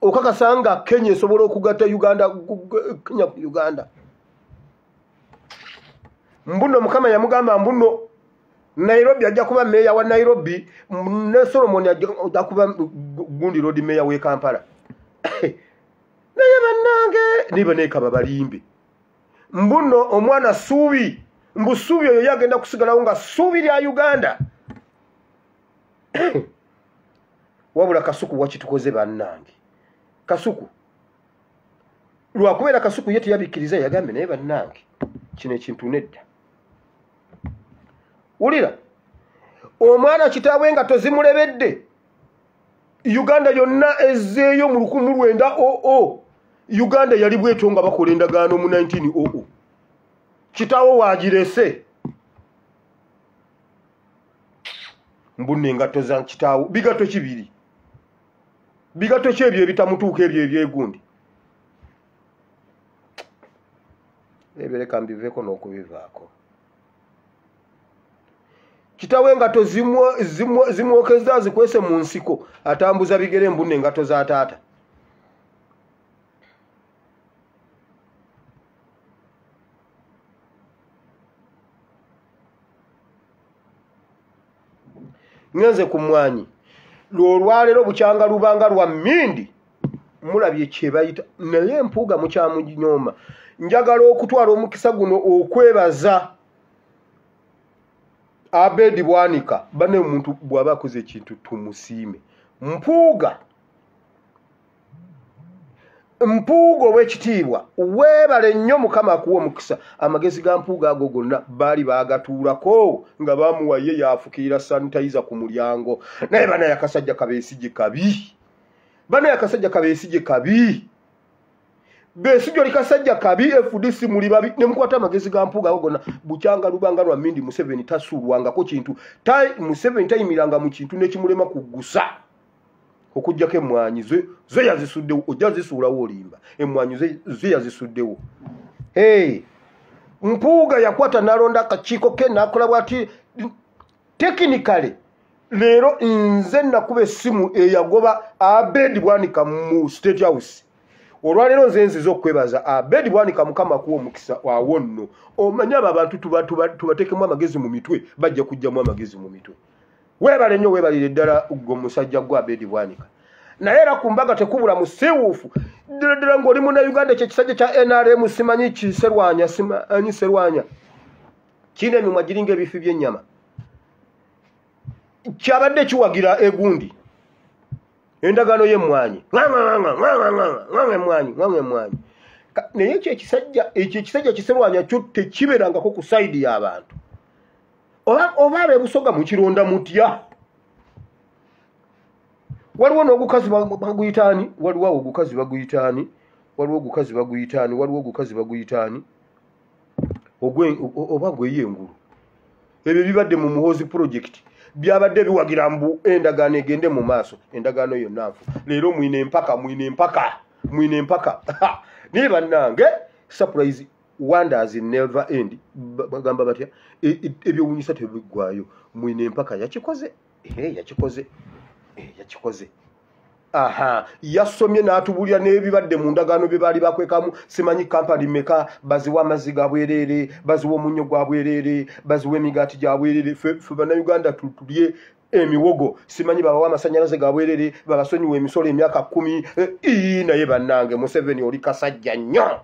okakasa nga kenya esobola okugatta uganda kenya ku uganda. Mbuno mukama yamugamba mbuno nairobi ajja kuba meeya wa nairobi ne solomon ajja kuba gundi road meeya we kampala. Naye bannange nibaneekaba balimbe mbuno omwana suubi mbu suubi oyo yagenda kusigalawo nga suubi lya uganda. Wabula kasuku wakitukoze bannange kasuku. Lwakubeera kasuku ye teyabikkiriza yagambe naye bannange kino ekintu nedda. Wulira omwana kitaawe nga tozimulebedde uganda yonna ezzeeyo mu lukumu lwenda oo uganda yali bwetyo nga bakola endagaano mu 1900 kitaawo wagirese mbunna engatto za kitaawo bigatto kibiri bigatto ki ebyo ebitamutuuka ebyo ebyegundi ebereka mbiveeko n'okubivaako. Kitawe engato zimwokeza zikwese mu nsiko atambuza bigere embunna engato za taata. Ngenze ku mwanyi lwolwaleero bukyanga lubanga lwa mmindi mulabye kyebayita naye empuuga mukyamunyooma njagala okutwala omukisa guno okwebaza abedi bwanika bane omuntu bw'aba akoze ekintu tumusiime. Mpuuga mpuuga ow'ekitiibwa weebale nnyo mukama akuwa omukisa. Amagezi ga mpuuga ago gonna baali baagatuulako nga bamuwaye yaafukirira sanitayiza ku mulyango. Naye banaye akasajja kabeesige kabi. Banaye akasajja kabeesige kabi. Beesijo likasajja kabi fdc muli babi. Nemukwata amagezi ga mpuuga ago gonna. Bukyanga lubanga lwa mindi museveni tasuulwangako kintu. Museveni tayimiranga mu kintu nekimulema kugusa okugjako emwanyi ze yazisuddewo ojja zisuulawo olimba. Emwanyi ze yazisuddewo. Mpuuga yakwata nalonda akakiiko ke nakola bwati tekinikale leero nze nakuba essimu eyagoba abedi bwanika mu state house. Olwaleero nze nziza okwebaza abedi bwanika mukama kuwa omukisa wawo nno. Omanye abo abantu tubateekemu amagezi mu mitwe bajja kugjamu amagezi mu mitwe weebale nnyo weebalire ddala gwe musajja gwe abedi bwanika. Naye era ku mbaga tekubula musiwuufu ddala ddala ng'oli munauganda ekyo ekisajja kya nrm simanyi kiserwanya simanyi serwanya. Kiina emimwa giringa ebifi by'ennyama. Kyabadde kiwagira egundi. Endagaano y'emmwanyi emwanyi emwanyi naye ekyo ekisajja ekyo ekisajja kiserwanya kyo tekiberangako ku sayidi y'abantu oba abebusoga mukironda mutya? Waliwo n'ogukazi baguyitaani? Waliwo awo ogukazi baguyitaani? Waliwo ogukazi baguyitaani? Waliwo ogukazi baguyitaani? Oba gweyo engulu ebyo bibadde mu muhoozi purojekiti byabadde biwagira mbu endagaano egende mu maaso. Endagaano yonna nfu leero mwine empaka mwine empaka mwine empaka naye bannange surprise wonders never end. Bagamba batya ebyowunyisa tebiggwayo. Mwine empaka yakikoze. Yakikoze. Yakikoze. Aha yasomye n'atubulira n'ebibadde mu ndagaano bye baali bakwekamu. Simanyi kampani meka baziwa amazzi ga bwereere baziwa omunnyo gwa bwereere baziwa emigaati gya bwereere fe bannayuganda tulye emiwogo. Simanyi babawa amasanyalaze ga bwereere babasonyiwa emisolo emyaka kumi. Ii naye bannange museveni oli kasajja nnyo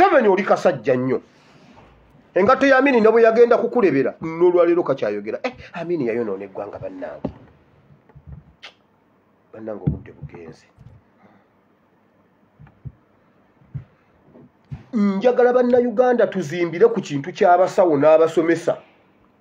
museveni oli kasajja nnyo. Engatto ya amini ne bwe yagenda kukulebera. N'olwaleero kakyayogera. Eh, amini yayonoona eggwanga bannange. Bannange obudde bugenze. Njagala bannayuganda tuzimbire ku kintu ky'abasawo n'abasomesa.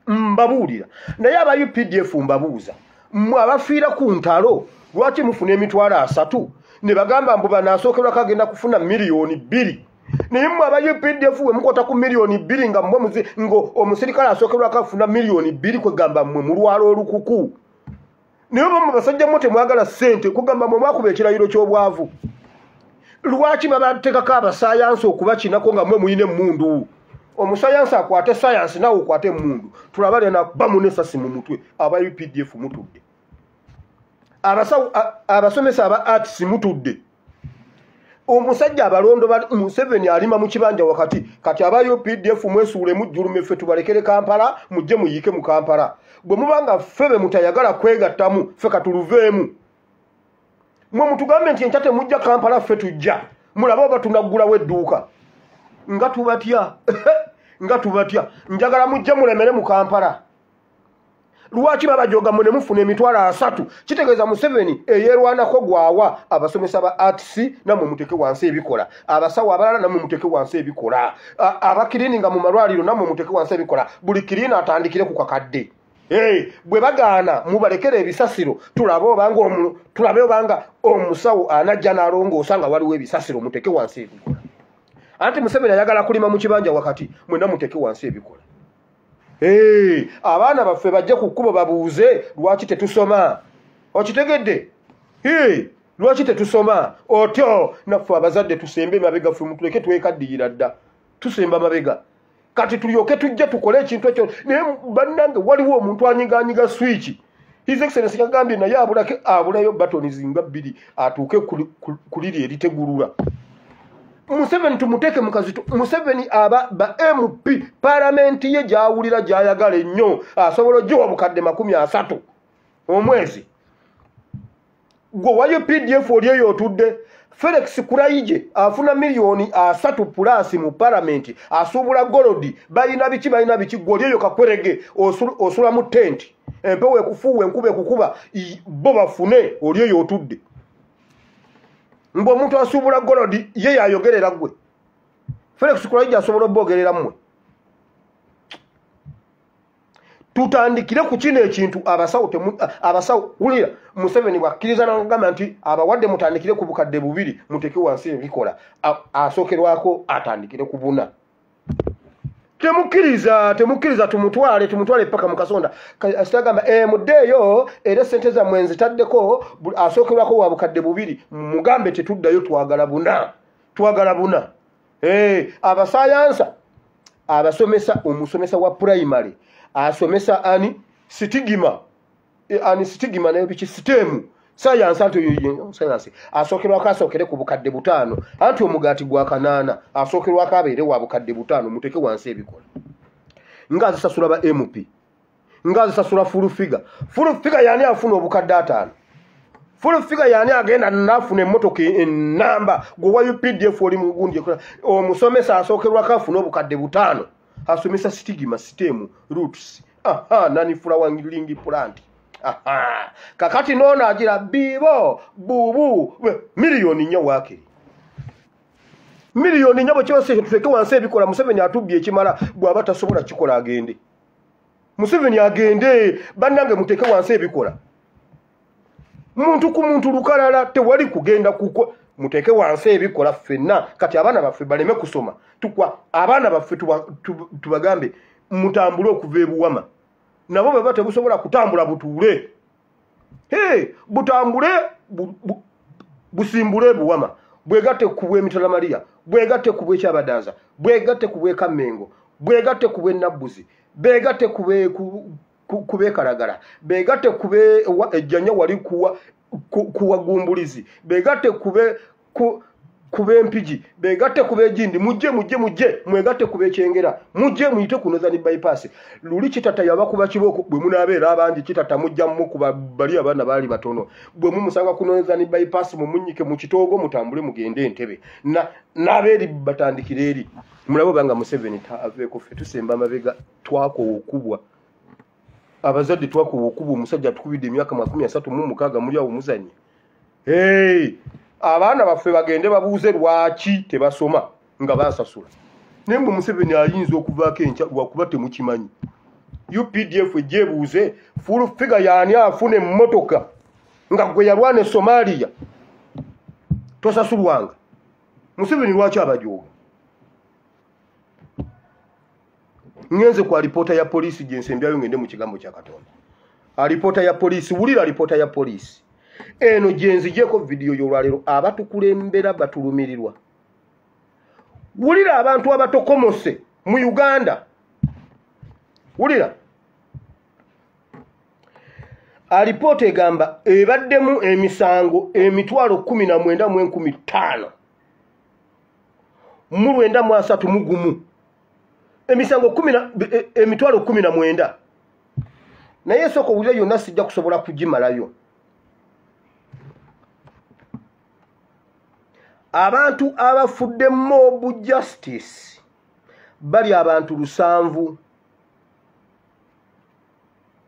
Mbabuulira. Naye aba updf mbabuuza. Mmwe abafiira ku ntalo lwaki mufuna emitwalo asatu? Ne bagamba mbu banaasookerwako agenda kufuna miliyoni bbiri naye mmwe aba updf we mukota ku miliyoni bbiri nga mmwe muzi ngo omusirikale asookerwako afuna miliyoni bbiri kwegamba mmwe mulwala olukuku. Naye oba mu basajja mmwe temwagala ssente kugamba mmwe mwakuba ekirayiro ky'obwavu. Lwaki babateekako abasayansi okubakinako nga mmwe muyina emmundu? Omusayansi akwate sayansi nawe okwate emmundu. Tulaba lena bamu nesasi mu mutwe aba updf mutudde. Abasomesa aba arts mutudde omusajja abalondo museveni alima mu kibanja wakati kati aba updf mwesuule mujjulume ffe tubalekere kampala mujje muyiike mu kampala. Bwe mubanga ffe be mutayagala kwegattamu ffe katuluveemu mwe mutugambe nti enkya temujja kampala ffe tujja. Mulabe oba tunaggulawo edduuka. Nga tubatya. Nga tubatya. Njagala mujje mulemere mu kampala lwaki babajoga mwe ne mufuna emitwalo asatu? Kitegeeza museveni eyeerwanako gwawa abasomesa ba arts nammwe muteke wansi ebikola. Abasawo abalala nammwe muteke wansi ebikola. Abakiriini nga mu malwaliro nammwe muteke wansi ebikola. Buli kiriini atandikire ku kakadde. Bwe bagaana mubalekera ebisasiro tulabe obanga tulabe obanga omusawo anajja n'alongoosa nga waliwo ebisasiro muteke wansi ebikola. Anti museveni ayagala kulima mu kibanja wakati mwena muteke wansi ebikola abaana baffe bajje ku kkubo babuuze lwaki tetusoma? Okitegedde? Lwaki tetusoma? Otyo naffe abazadde tusembe mabega ffe mutuleke twekaddiyira dda tusemba mabega. Kati tulyoke tujje tukole ekintu ekyo naye bannange waliwo omuntu anyiganyiga swiki his excellence kagambye naye abulayo batoni zinga bbiri atuuke kuliri eritegulula museveni tumuteeke mukazito museveni aba ba mp palamenti ye gyawulira gyayagala ennyo asobola ogiwa bukadde makumi asatu omwezi. Gwe wayo pdf oli eyo otudde felix kuraije afuna miliyoni asatu pulasi mu palamenti asuubula golodi balina biki balina biki gwe oli eyo kakwerege osula mu tenti empewo ekufuuwa enkuba ekukuba bo bafune oli eyo otudde mbwe omuntu asuubula golodi ye yayogerera gwe felix kuraije asobola obogerera mmwe. Tutandikire ku kino ekintu abasawo wulira museveni bwakkiriza nagamba nti abawadde mutandikire ku bukadde bubiri muteke wansi ebikola. Asookerwako atandikire ku buna temukkiriza temukkiriza tumutwale tumutwale paka mukasonda sitagamba e, mudde eyo era sente zammwe nzitaddeko asookerwako wa bukadde bubiri mugambe tetuddayo twagala buna twagala buna e, abasayansa abasomesa omusomesa wa primary asomesa ani? Sitigima. Ani sitigima nayo biki? Sitemu sayansi anti sayansi. Asookerwako asookere ku bukadde butaano. Anti omugaati gwa kanaana asookerwako abeere wa bukadde butaano muteke wansi ebikola ngaazisasula ba mp ngaazisasula fulufiga fulufiga yani afuna obukadde ataano? Fulufiga yani agenda nafuna emmotoka enamba gwe wa updf oli mugundi omusomesa asookerwako afuna obukadde butaano. Asomesa sitigima sitemu roots. Aha nanifula wangilingi plant. aha kakati noono agira bibo bubu miliyoni nnya wakiri miliyoni nnya bwekyose tuteke wansi ebikola museveni atubye ekimala bw'aba tasobola kikola agende. Museveni agende bannange muteke wansi ebikola. Muntu ku muntu lukalala tewali kugenda kuko muteke wansi ebikola ffenna. Kati abaana baffe baleme kusoma. Tukwa abaana baffe tubagambe mutambule okuva ebuwama nabo baba tebusobola kutambula butuule. E butambule busimbule ebuwama bwegatte ku bwemitalamaliya bwegatte ku bwekyabadanza bwegatte ku bwekammengo bwegatte ku bwenabbuzi begatte kubekalagala begatte kube ejjanya wali kuwa kuwagumbulizi begatte kube kubempigi begatte kubegindi mujje mujje mujje mwegatte kubekyengera mujje muyite kunoza ni bypass. Luli kitata yabakuba kiboko bwe munaabeera abangi kitata mujja mukuba bali abaana baali batono. Bwe mumusanga kunoza ni bypass mumunyike mu kitoogo mutambule mugende entebe. Nabeeri batandikire eri. Mulabo banga museveni taaveeko ffe tusemba amabega twakowa okubwa. Abazadde twakowa okubwa omusajja atukubidde emyaka makumi asatu mu mukaaga muli awo muzannya hey! Abaana baffe bagende babuuze lwaki tebasoma nga basasula. Naye mwe museveni ayinza okuvaako enkya lwakuba temukimanyi. Updf ejjebuuze fulu figa yaani afuna emmotoka nga gwe yalwana e somaliya tosasulwanga. Museveni lwaki abajooga ngenze ku alipoota ya poliisi gyensembyayo ngende mu kigambo kya katonda. Alipoota ya poliisi wulira alipoota ya poliisi eno gyenzijeko vidiyo yolwaleero abatukulembera batulumirirwa. Wulira abantu abatokomose mu uganda? Wulira. Alipoota egamba ebaddemu emisango emitwalo kumi na mwenda mu enkumi ttaano. Mu lwenda mu asatu mu gumu. Emisango e, emitwalo kumi na mwenda. Naye esooka owulira yonna sijja kusobola kugimalayo abantu abafudde mobu justice bali abantu lusanvu.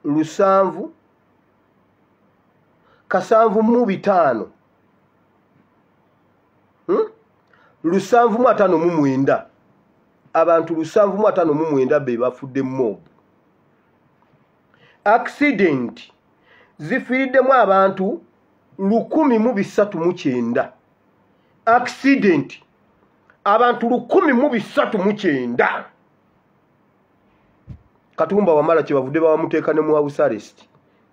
Lusanvu? Kasanvu mu bitaano. Hmm? lusanvu mu ataano mu mwenda. Abantu lusanvu mu ataano mu mwenda be bafudde mobu accident. Zifiiriddemu abantu lukumi mu bisatu mu kyenda accident. Abantu lukumi mu bisatu mu kyenda. Katumba wamala kyebavudde babamuteeka ne mu house arrest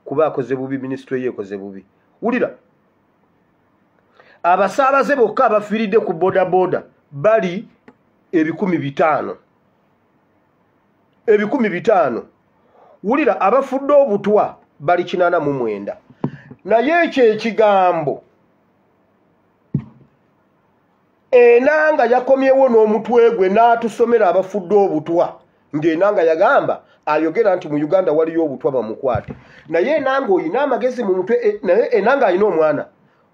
kuba akoze bubi minisitule ye ekoze bubi. Wulira abasaabaze bokka abafiiridde ku bodaboda bali ebikumi bitaano. Ebikumi bitaano. Wulira abafudde obutwa bali kinaana mu mwenda. Naye ekyo ekigambo enanga yakomyewo n'omutwe gwe n'atusomera abafudde obutwa ng'enanga yagamba ayogera nti mu uganda waliyo obutwa bamukwate. Naye enanga oyina amagezi mu mutwe e- naye enanga alina omwana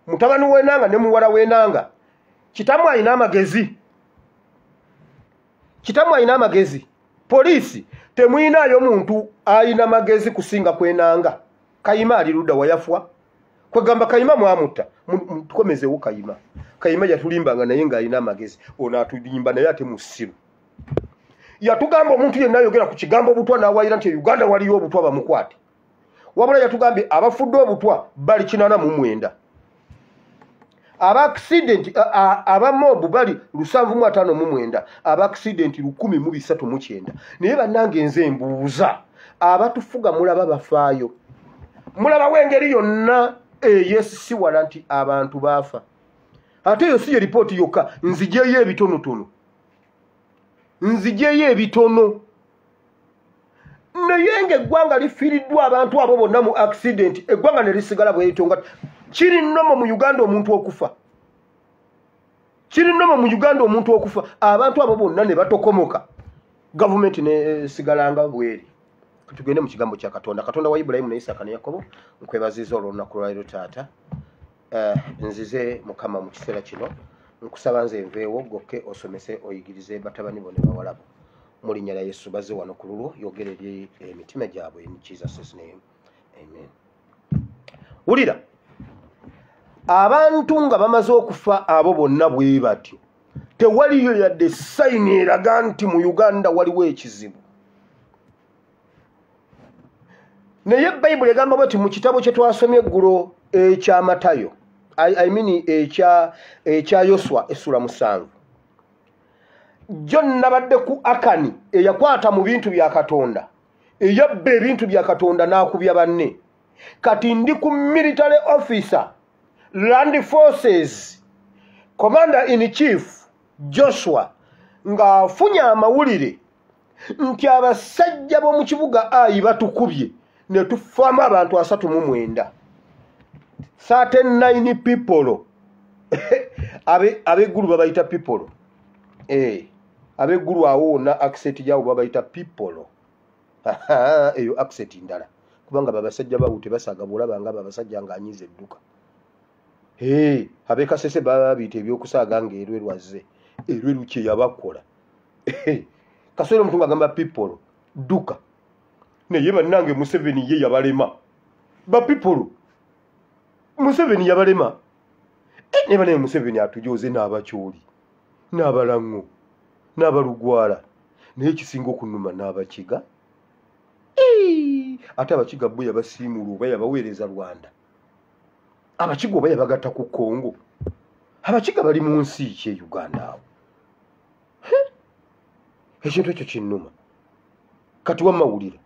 mutabani w'enanga ne muwala w'enanga kitamu alina amagezi? Kitamu alina amagezi? Poliisi temuyinaayo muntu alina magezi kusinga kwenanga. Kayima ali ludda wayafwa kwegamba kayima mwamutta Mu- mu- tukomezewo kayima kayima yatulimbanga naye ng'alina amagezi ono atulimba naye ate musiru yatugamba omuntu yenna ayogera ku kigambo obutwa n'awayira nti uganda waliyo obutwa bamukwate. Wabula yatugambye abafudde obutwa bali kinana mu mwenda. Abaaksidenti abamobu bali lusanvu mu ataano mu mwenda abaaksidenti lukumi mu bisatu mu kyenda. Naye bannange nze mbuuza abatufuga mulaba bafaayo? Mulabawo engeri yonna eyesisiwala nti abantu baafa ate eyo si ye ripooti yokka nzijeyo ebitonotono. Nzijeyo ebitono. Naye ngaeggwanga lifiiriddwa abantu abo bonna mu accident eggwanga ne lisigala bweyito nga kiri nnomo mu uganda omuntu okufa. Kiri nnomo mu uganda omuntu okufa. Abantu abo bonna ne batokomoka. Gavumenti nesigalanga bweri. Tugende mu kigambo kya katonda. Katonda wa ibulayimu ne isaaka ne yakobo nkwebaziza olwolunaku lwaliro taata nzize mukama mu kiseera kino nkusaba nze nveewo gokke osomese oyigirize batabani bo ne bawalabo mu linnya lya yesu bazze wano ku lulwo yogere eri emitima gyabwe in jesus name. Amen. Wulira abantu nga bamaze okufa abo bonna bwe batyo tewaliyo yadde sayini eraga nti mu uganda waliwo ekizibu. Naye bayibuli egamba bweti mu kitabo kye twasomye eggulo ekya I, mean ekya ekya yoswa essula musanvu. Jjo nabadde ku akani eyakwata mu bintu bya katonda. Eyabba ebintu bya katonda n'akubya banne. Kati ndi ku military officer land forces commander in chief joshua ng'afunye amawulire nti abasajja b'omu kibuga ayi batukubye ne tufaamu abantu asatu mu mwenda certain nine people. Abe abeggulu babayita people. Eh abeggulu awo wonna accent gyabo babayita people. Eyo accent ndala. Kubanga babasajja bawo tebasaga bulaba nga babasajja ng'anyiza edduka. Hey, abekasese babiyita ebyokusaaga ng'erwerwazze erweru kye yabakola. Kasole omuntu ng'agamba people dduka. Naye bannange museveni ye yabalema. Bapipolo museveni yabalema. Eh, ne banaye museveni atujoze n'abakyoli n'abalaŋŋo n'abalugwala naye ekisinga okunuma n'abakiga ate abakiga bwe yabasiimula oba yabaweereza rwanda. Abakiga oba yabagatta ku kongo abakiga bali mu nsi ki e uganda awo? Ekintu ekyo kinnuma kati wamawulira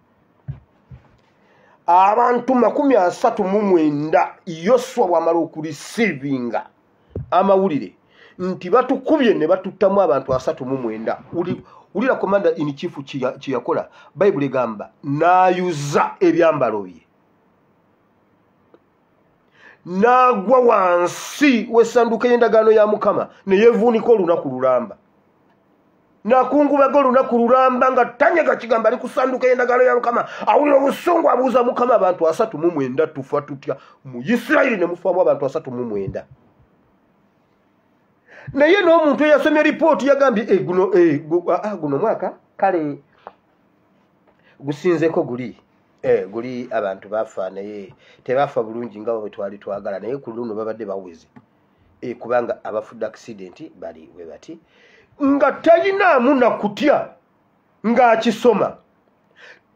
abantu makumi asatu mu mwenda yoswa bwamala okurisiivinga amawulire nti batukubye ne batuttamu abantu asatu mu mwenda. Uli- wulira komanda in chief kye yakola bayibuli egamba n'ayuza ebyambalo bye. N'agwa wansi w'essanduuko y'endagaano ya mukama ne yeevuunika olunaku lulamba nakungubaga olunaku lulamba nga tanyega kigamba ali ku ssanduuko y'endagaano ya mukama. Awulira obusungu abuuza mukama abantu asatu mu mwenda tufa tutya? Mu isirayiri ne mufaamu abantu asatu mu mwenda. Naye n'omuntu eyasomye ripooti yagambye "Eh, guno eh, gu- ah, guno mwaka? Kale gusinzeko guli. Eh, guli abantu bafa naye tebafa bulungi nga bwe twali twagala. Naye ku luno babadde baweze. Eh, kubanga abafudde accident bali bwe bati nga talinaamu nakutya ng'akisoma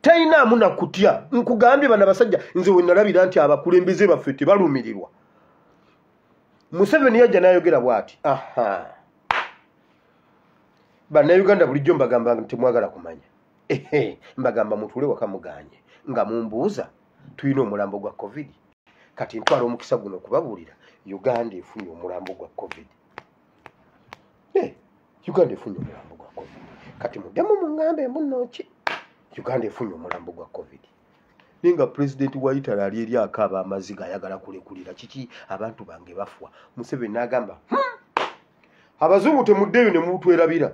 talinaamu nakutya nkugambye bano abasajja nze we nalabira nti abakulembeze baffe tebalumirirwa. Museveni yajja n'ayogera bw'ati aha. Bannayuganda bulijjo mbagamba temwagala kumanya. Ehe mbagamba mutuule waka muganye. Nga mumbuuza tulina omulambo gwa covid. Kati ntwala omukisa guno okubabuulira. Uganda efunye omulambo gwa covid. Eh, uganda efunye omulambo gwa covid. Kati muddemu muŋŋambe munoki uganda efunye omulambo gwa covid. Naye nga pulezidenti wa italy ali eri akaaba amaziga ayagala kulekulira kiki? Abantu bange bafwa. Museveni n'agamba "Hmm, abazungu temuddeeyo ne mutwerabira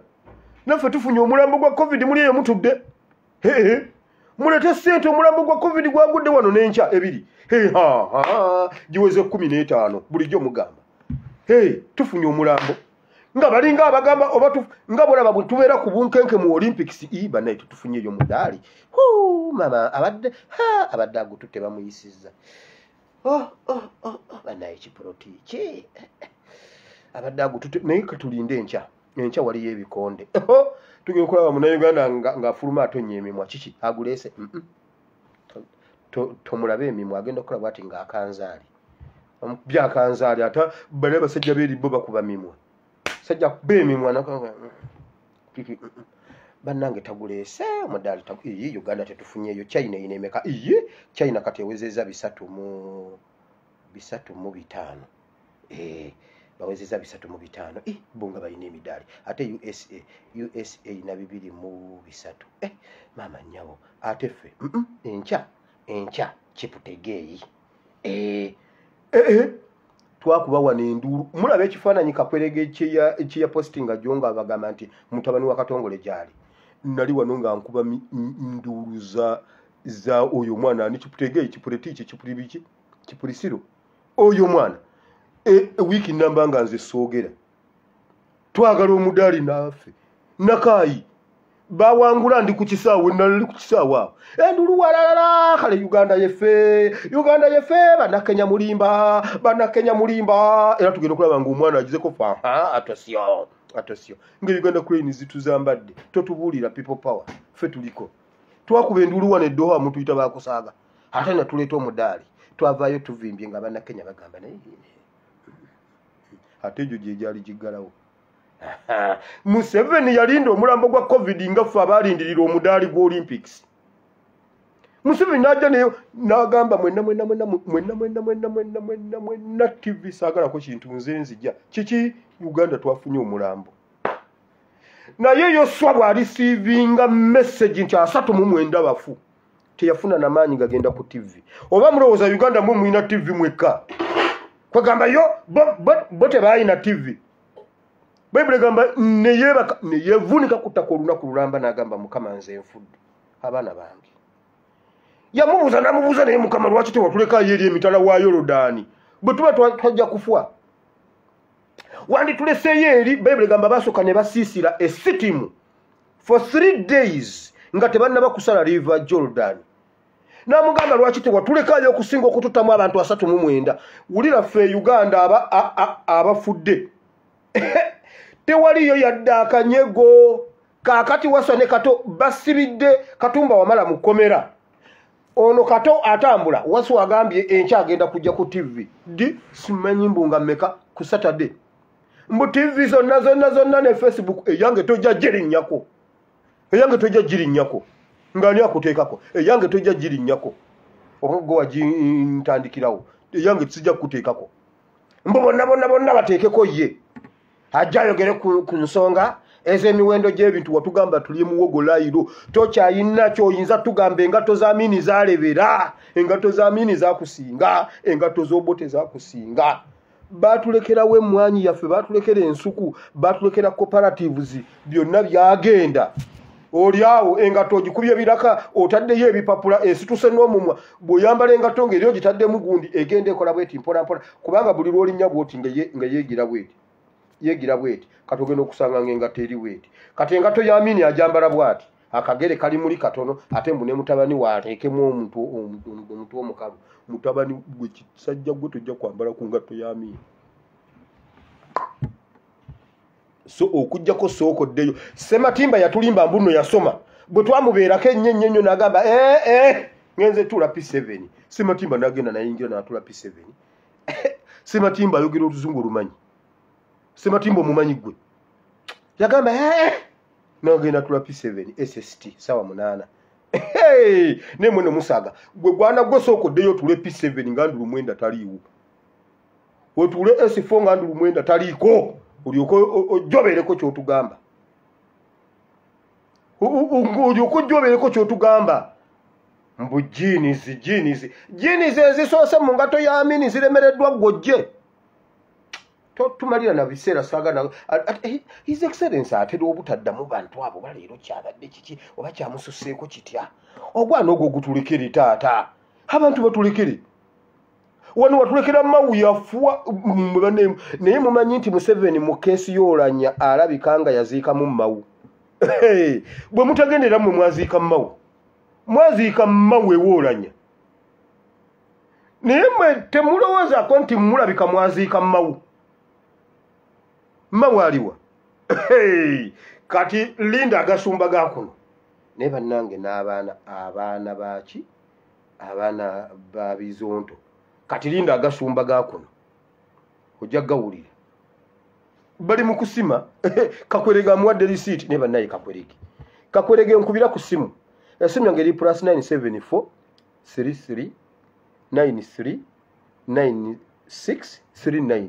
naffe tufunye omulambo gwa covid muli eyo mutudde. Ee mulete sente omulambo gwa covid gwagudde wano n'enkya ebiri. Giweze kumi n'etaano bulijjo mugamba. Ee tufunye omulambo nga balinga abagamba oba nga bulaba bwe tubeera ku bunkenke mu olympics i banaye tetufunye eyo mudaali. Mama abadde abadde agututte bamuyisizza. Oh, oh, oh, banaye kipoloti ki abadde agututte naye katulinde enkya enkya waliyo ebikonde. Tugenda okulaba munauganda ngaafuluma atonya emimwa kiki? Aguleese? Tomulabe emimwa agenda okulaba ati ngaakanzaali byakanzaali ate bale basajja beeribo bakuba mimwa sajja kuba emimwa bannange taguleese omudaali iyi uganda tetufunyeeyo china eyina emeka iye china kati ewezeza bisatu mu bisatu mu bitaano. Bawezeza bisatu mu bitaano. Bo nga balina emidaali. Ate usa usa erina bibiri mu bisatu. Eh, maama nnyabo ate ffe enkya enkya kiputegeeyi eh, eh, twakuba wano enduulu mulaba ekifaananyi kakwerege kyeya postinga jo nga bagamba nti mutabani wa katongole gyali. Nali wano nga nkuba nduulu za za oyo omwana ani kiputegeeyi kipuletiiki kipuli biki kipulisiro? Oyo omwana ewiiki namba nga nze soogera. Twagala omudaali naffe. Nakaayi bawangula ndi ku kisaawe nali ku kisaawe awo. Endulu walalala kale uganda yefe uganda yefe banakenya mulimba banakenya mulimba. Era tugenda okulaba nga omwana agizeko faha atosyo atosyo. Nga uganda crane zituzambadde totubuulira people power fe tuliko. Twakuba endulu wano eddoha mutuyita bakusaaga ate natuleeta omudaali twavaayo tuvimbye nga banakenya bagamba naye ate egyo gyegyali giggalawo museveni yalinda omulambo gwa covid nga ffe abalindirira omudaali gwa olympics. Museveni najja neyo nagamba mwenna mwenna mwenna mwenna mwenna mwenna mwenna mwenna mwenna tv saagalako kintu nze nzija. Kiki? Uganda twafunye omulambo. Naye yoswa bwalisiivinga messagi nti asatu mu mwenda bafu. Teyafuna namaanyi gagenda ku tv oba mulowooza uganda mwe mulina tv mwekka kwegamba yo bo tebalina tv bayibuli egamba neyebaka neyevunika ku ttaka olunaku lulamba n'agamba mukama nze enfuddu abaana bange. Yamubuuza namubuuza naye mukama lwaki tewatulekayo eri emitala wa yorodaani bwe tuba twajja kufwa. Wandituleseyo eri bayibuli egamba basooka ne basiisira esitimu for three days nga tebannaba kusala riva jordan namugamba lwaki tewatulekayo okusinga okututamu abantu asatu mu mwenda? Wulira ffe uganda abafudde tewaliyo yadde akanyego. Kakati waswa ne kato basibidde katumba wamala mu kkomera. Ono kato atambula waswa agambye enkya agenda kujja ku tv di simanyi mbunga mmeka ku saturday? Mbu tv zonna zonna zonna ne facebook eyange tojja girinnyako eyange tojja girinnyako ngaani akuteekako? Eyange tojja girinnyako omuggo wagintandikirawo eyange sijja kukuteekako. Mbu bonna bonna bonna bateekeko ye ajja ayogere ku nsonga ez'emiwendo gy'ebintu watugamba tuli muwogo layiro tokyayina kyoyinza tugamba engato za miini zalebera engato za miini zakusinga engato z'obote zakusinga batulekerawo emwanyi yaffe batulekera ensuku batulekera cooperatives byonna byagenda. Oli awo engato ogikubye biraka otaddeyo ebipapula esituse n'omumwa bw'oyambala engato ngaeri ogitaddemu gundi egenda ekola bweti mpolampola kubanga buli lwolinnya bwoti nga yeegira bweti yeegira bweti kati ogenda okusanga nga engato eri bweti. Kati engato yamini ajambala bwati akagere kali muli katono ate mbu ne mutabani waateekemu omuntu omuntu omukalu. Mutabani gwe kisajja gwe tojja kwambala ku ngatto yamini so okugjako sookoddeyo sematimba yatulimba mbuno yasoma. Bwe twamubeerako ennyo ennyo nnyo n'agamba ee ee ngenze tuula p7 sematimba nagenda nayingira natula p7 sematimba ayogera oluzungu olumanyi sematimba omumanyi gwe. Yagamba ee nagenda tula p7 sst sawa munaana. Naye mwene musaga gwe gwana gwe sookoddeyo otule p7 nga ndulu mwenda taliiwo. Otule s4 nga ndulu mwenda taliiko olyoke ojobereko kyotugamba. Olyoke ojobereko kyotugamba. Mbu jinisi jinisi jinisi ezisoose mu ngato ya mini ziremereddwa gwojje totumalira na biseera saagana his excellence atera obutaddamu bantu abo baleero kyabadde kiki? Oba kyamususeeko kitya? Ogwana ogwo gutulekere taata. Abantu batulekere wano watulekera mawu yafuwa naye mumanyi nti museveni mu keesi y'olanya alabika nga yaziikamu mawu. Bwe mutagendera mmwe mwaziika mumawu mwaziika mumawu ewoolanya. Naye mwe temulowoozaako nti mulabika mwaziika mawu aliwa kati linda agasumba ga kuno naye bannange n'abaana abaana baki abaana ba bizonto. Kati linda agasumba ga kuno ojja gawulira bali mu kusima kakwerege amuwadde risiiti naye bannaye kakwerege. Kakwerege nkubira ku simu. Esimu yange eri plus 974 33 93 9639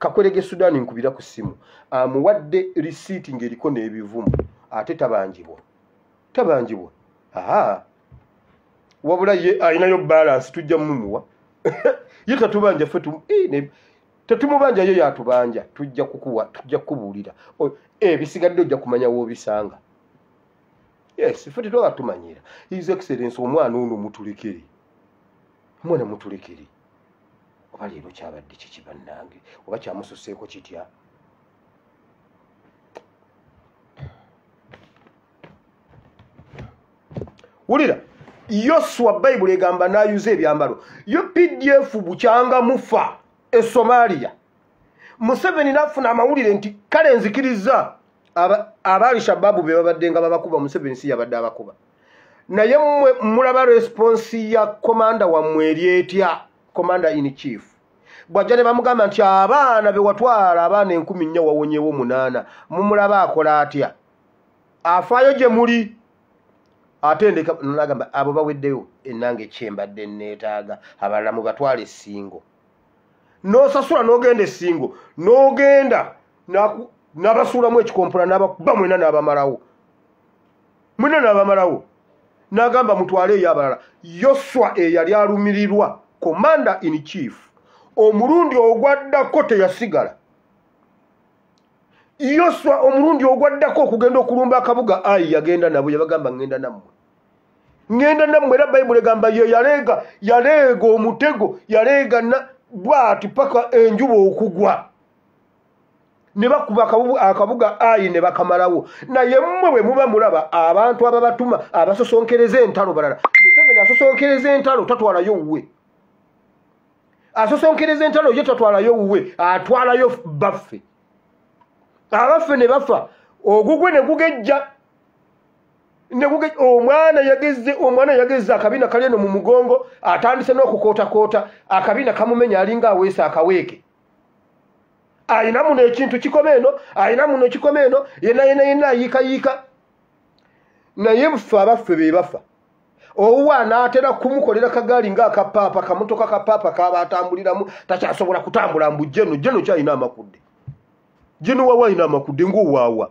kakwerege sudaani nkubira ku simu. Amuwadde risiiti ng'eriko n'ebivumu. Ate tabanjibwa. Tabanjibwa. Aa wabula ye alinayo balansi tujja mumuwa. Ye tatubanja ffe tetumubanja yo yatubanja. Tujja kukuwa tujja kukubuulira. Ebisigadde ojja kumanya woobisanga yes ffe tetwaba tumanyira. His excellence omwana ono mutulekere omwana mutulekere oba leero kyabadde kiki bannange? Oba kyamususeeko kitya? Wulira yoswa bayibuli egamba n'ayuza ebyambalo. Yo pdf bukyanga mufa e somaliya museveni nafuna amawulire nti kale nzikiriza abaali shababu be babadde nga babakuba museveni si yabadde abakuba. Naye mmwe mulaba responsi ya komanda wammwe eryetya komanda in chief. Bwajja ne bamugamba nti abaana be watwala abaana enkumi nnya wawonyewo munaana mumulaba akola atya? Afaayo gye muli. Ate ndeka nagamba abo baweddeyo enange kyembadde neetaaga abalala mu batwala essingo. N'osasula n'ogenda essingo n'ogenda n'abasuulamu ekikompula n'abakuba mwena n'abamalawo. Mwena n'abamalawo. N'agamba mutwale eyo abalala. Yoswa eyali alumirirwa commander in chief omulundi ogwaddako teyasigala. Yoswa omulundi ogwaddako okugenda okulumba akabuga ayi yagenda nabo yabagamba ŋŋenda nammwe. Ŋŋenda nammwe era bayibuli egamba ye yaleega yaleega omutego yaleega bwati paka enjuba okugwa. Ne bakuba akabuga ayi ne bakamalawo. Naye mmwe bwe muba mulaba abantu ababatuma abasosonkereza entalo balala. Museveni asosonkereza entalo tatwalayo wuwe asosonkereza entalo ye tatwalayo wuwe atwalayo baffe. Abaffe ne bafa ogugwe ne gugejja. Omwana yageze omwana yageze akabiina kali eno mu mugongo atandise n'okukootakoota akabiina kamumenya alinga aweesa akaweeke. Ayina muno ekintu kikoma eno ayina muno kikoma eno yena yena yena ayiikayiika naye ffe abaffe be bafa owuwa anaatera kumukolera kagaali ngaakapaapa kamotoka kapaapa kaba atambuliramu takyasobola kutambula mbu jeno jeno kyalina amakudde. Jeno wawa alina amakudde ngaowaawa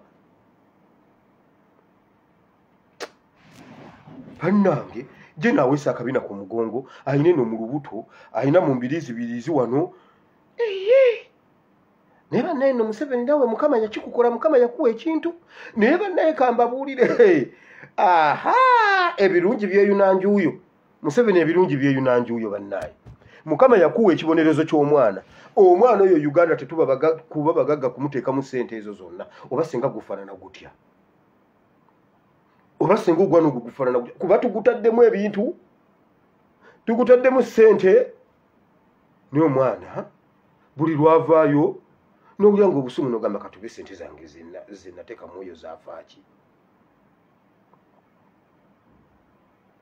bannange je naweesa akabina ku mugongo ayina eno mu lubuto ayina mu mbiriizibiriizi wano. Naye bannaye no museveni nawe mukama yakikukola mukama yakuwa ekintu. Naye bannaye kambabuulire aha ebirungi byeyunanjuuyo museveni ebirungi byeyunanjuuyo bannaye. Mukama yakuwa ekibonerezo ky'omwana. Omwana oyo uganda tetuba kuba bagagga kumuteekamu sente ezo zonna. Oba singa gufaanana gutya? Oba singa ogwana ogwo gufaanana gutya? Kuba tugutaddemu ebintu tugutaddemu sente naye omwana buli lwavaayo nowulira nga obusumu nogamba katube sente zange zenateekamu oyo zaafaaki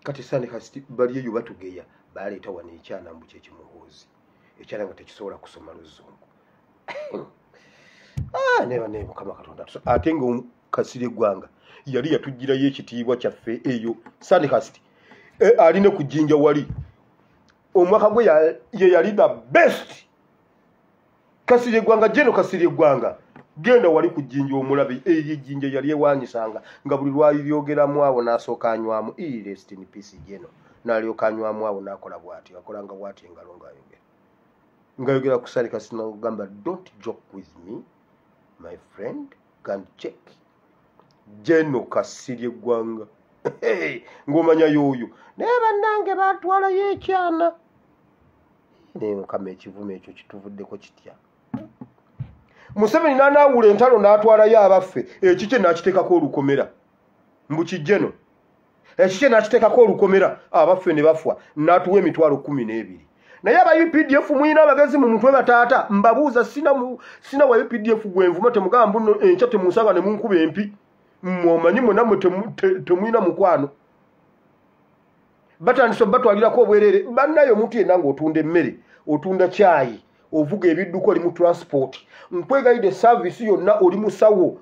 kati sande kasiti bali eyo batugeya baleeta wano ekyana mbu kyekimuhoozi ekyana nga tekisobola kusoma luzungu. Neba naye mukama katonda ate nga kasiri eggwanga yali yatugirayo ekitiibwa kyaffe eyo. Sande kasiti aline ku jjinja wali. Omwaka gwe ye yali the best. Kasiri eggwanga jeno kasiri eggwanga genda wali ku jjinja omulabe eyo ejjinja yali ewanyisanga nga buli lwalyogeramu awo n'asooka anywamu irestnpc jeno n'alyoka anywamu awo n'akola bw'ati akolanga bw'ati engalo ng'ayogera. Ngayogera ku sali kasina kugamba don't joke with me my friend can check. Jeno kasirye eggwanga. Ng'omanya yooyo naye bannange batwalayo ekyana. Naye mukama ekivume ekyo kituvuddeko kitya museveni n'anaawula entalo n'atwalayo abaffe ekikye n'akiteekako olukomera. Mbukijjeno ekikye n'akiteekako olukomera abaffe ne bafa n'atuwa emitwalo kumi n'ebiri. Naye aba updf muyina abagezi mu mutwe bataata mbabuuza sina wa updf gwenvuma temugamba mbuno enkya temunsaba ne munkuba empi? Mwomanyi mwenammwe temuyina mukwano? Batandisa obatwalirako obwerere bannayo omuntu yenna ngaotunda emmere otunda kyayi ovuga ebidduka oli mu transport. Nkwegayidde saavisi yonna oli musawo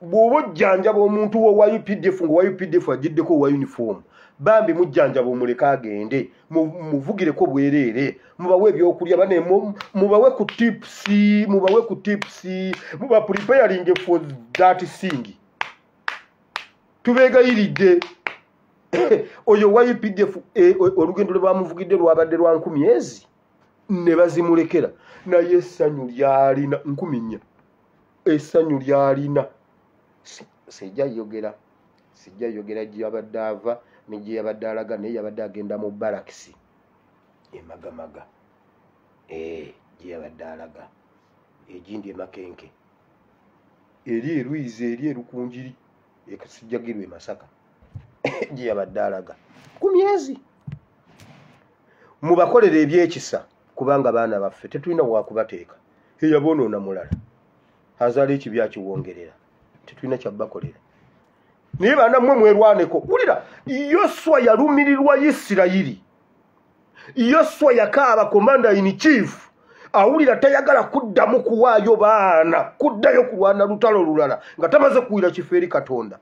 bw'oba ojjanjaba omuntu wo wa updf nga owa updf agiddeko owa uniform bambi mujjanjaba omuleka agende muvugireko bwereere mubawe ebyokulya bane mubawe ku tips mubawe ku tips muba preparing for that thing. Tubeegayiridde oyo wa updf e, olugendo lwe bamuvugidde lwabadde lwa nkumi ezi ne bazimulekera. Naye essanyu lyalina nkumi nnya essanyu lyalina. Sijja yogera sijja yogera gyeyabadde ava negye yabadde alaga naye yabadde agenda mu barakisi emagamaga ee gye yabadde alaga. Egindi emakenke eri erwizi eri erukunjiri ekasijjagirwa emasaka gye yabadde alaga. Ku myezi. Mubakolera ebyekisa kubanga baana baffe tetulina wakubateeka eyabonoona mulala. Azaala ekibi akiwongerera. Tetulina kyabakolera naye baana mmwe mwerwaneko wulira yoswa yalumirirwa isirayiri yoswa yakaaba komanda in chief. Awulira tayagala kuddamu kuwaayo baana kuddayo kulwana lutalo lulala nga tamaze kuwira kifo eri katonda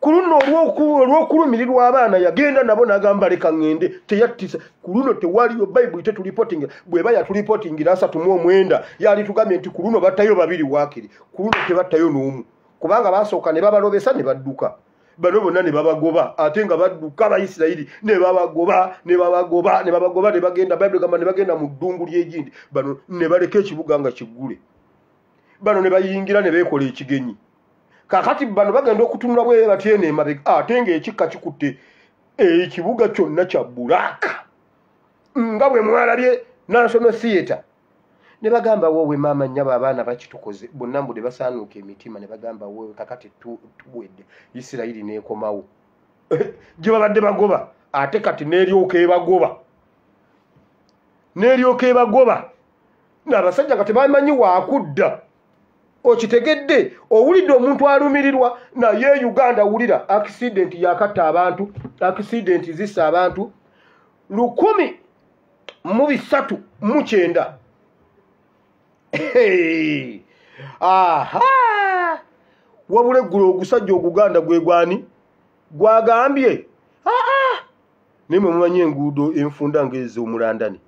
ku luno olw'okulumirirwa abaana yagenda nabo n'agamba leka ŋŋende teyattisa. Ku luno tewaliyo bayibuli tetulipotinga bweba yatulipotingira asatu mu omwenda yali tugambye nti ku luno battayo babiri waakiri. Ku luno tebattayo n'omu. Kubanga basooka ne babalobesa ne badduka. Bano bonna ne babagoba. Ate nga badduka abaisirayiri ne babagoba ne babagoba ne babagoba ne bagenda bayibuli gamba ne bagenda mu ddungu lyegindi bano ne baleka ekibuga nga kiggule. Bano ne bayingira ne beekola ekigenyi kakati bano bagenda okutunula bwe batyene emabega. Ate ngaekikka kikutte. Ekibuga kyonna kya bulaaka nga bwe mwalabye national theatre. Ne bagamba wowe maama nnyabo abaana bakitukoze. Bonna mbu ne basaanuuka emitima ne bagamba wowe kakati tuwedde isirayiri neekomawo gye babadde bagoba. Ate kati neeryoka ebagoba. Neeryoka ebagoba. Naabasajja nga tebamanyi waakudda okitegedde owulidde omuntu alumirirwa naye uganda wulira akisidenti yakatta abantu akisidenti zisa abantu lukumi mu bisatu mu kyenda. Aha! Wabula eggulo ogusajja oguganda gwe gwani? Gwagambye? Aa naye mwe mumanyi enguudo enfunda ngaezo omulandani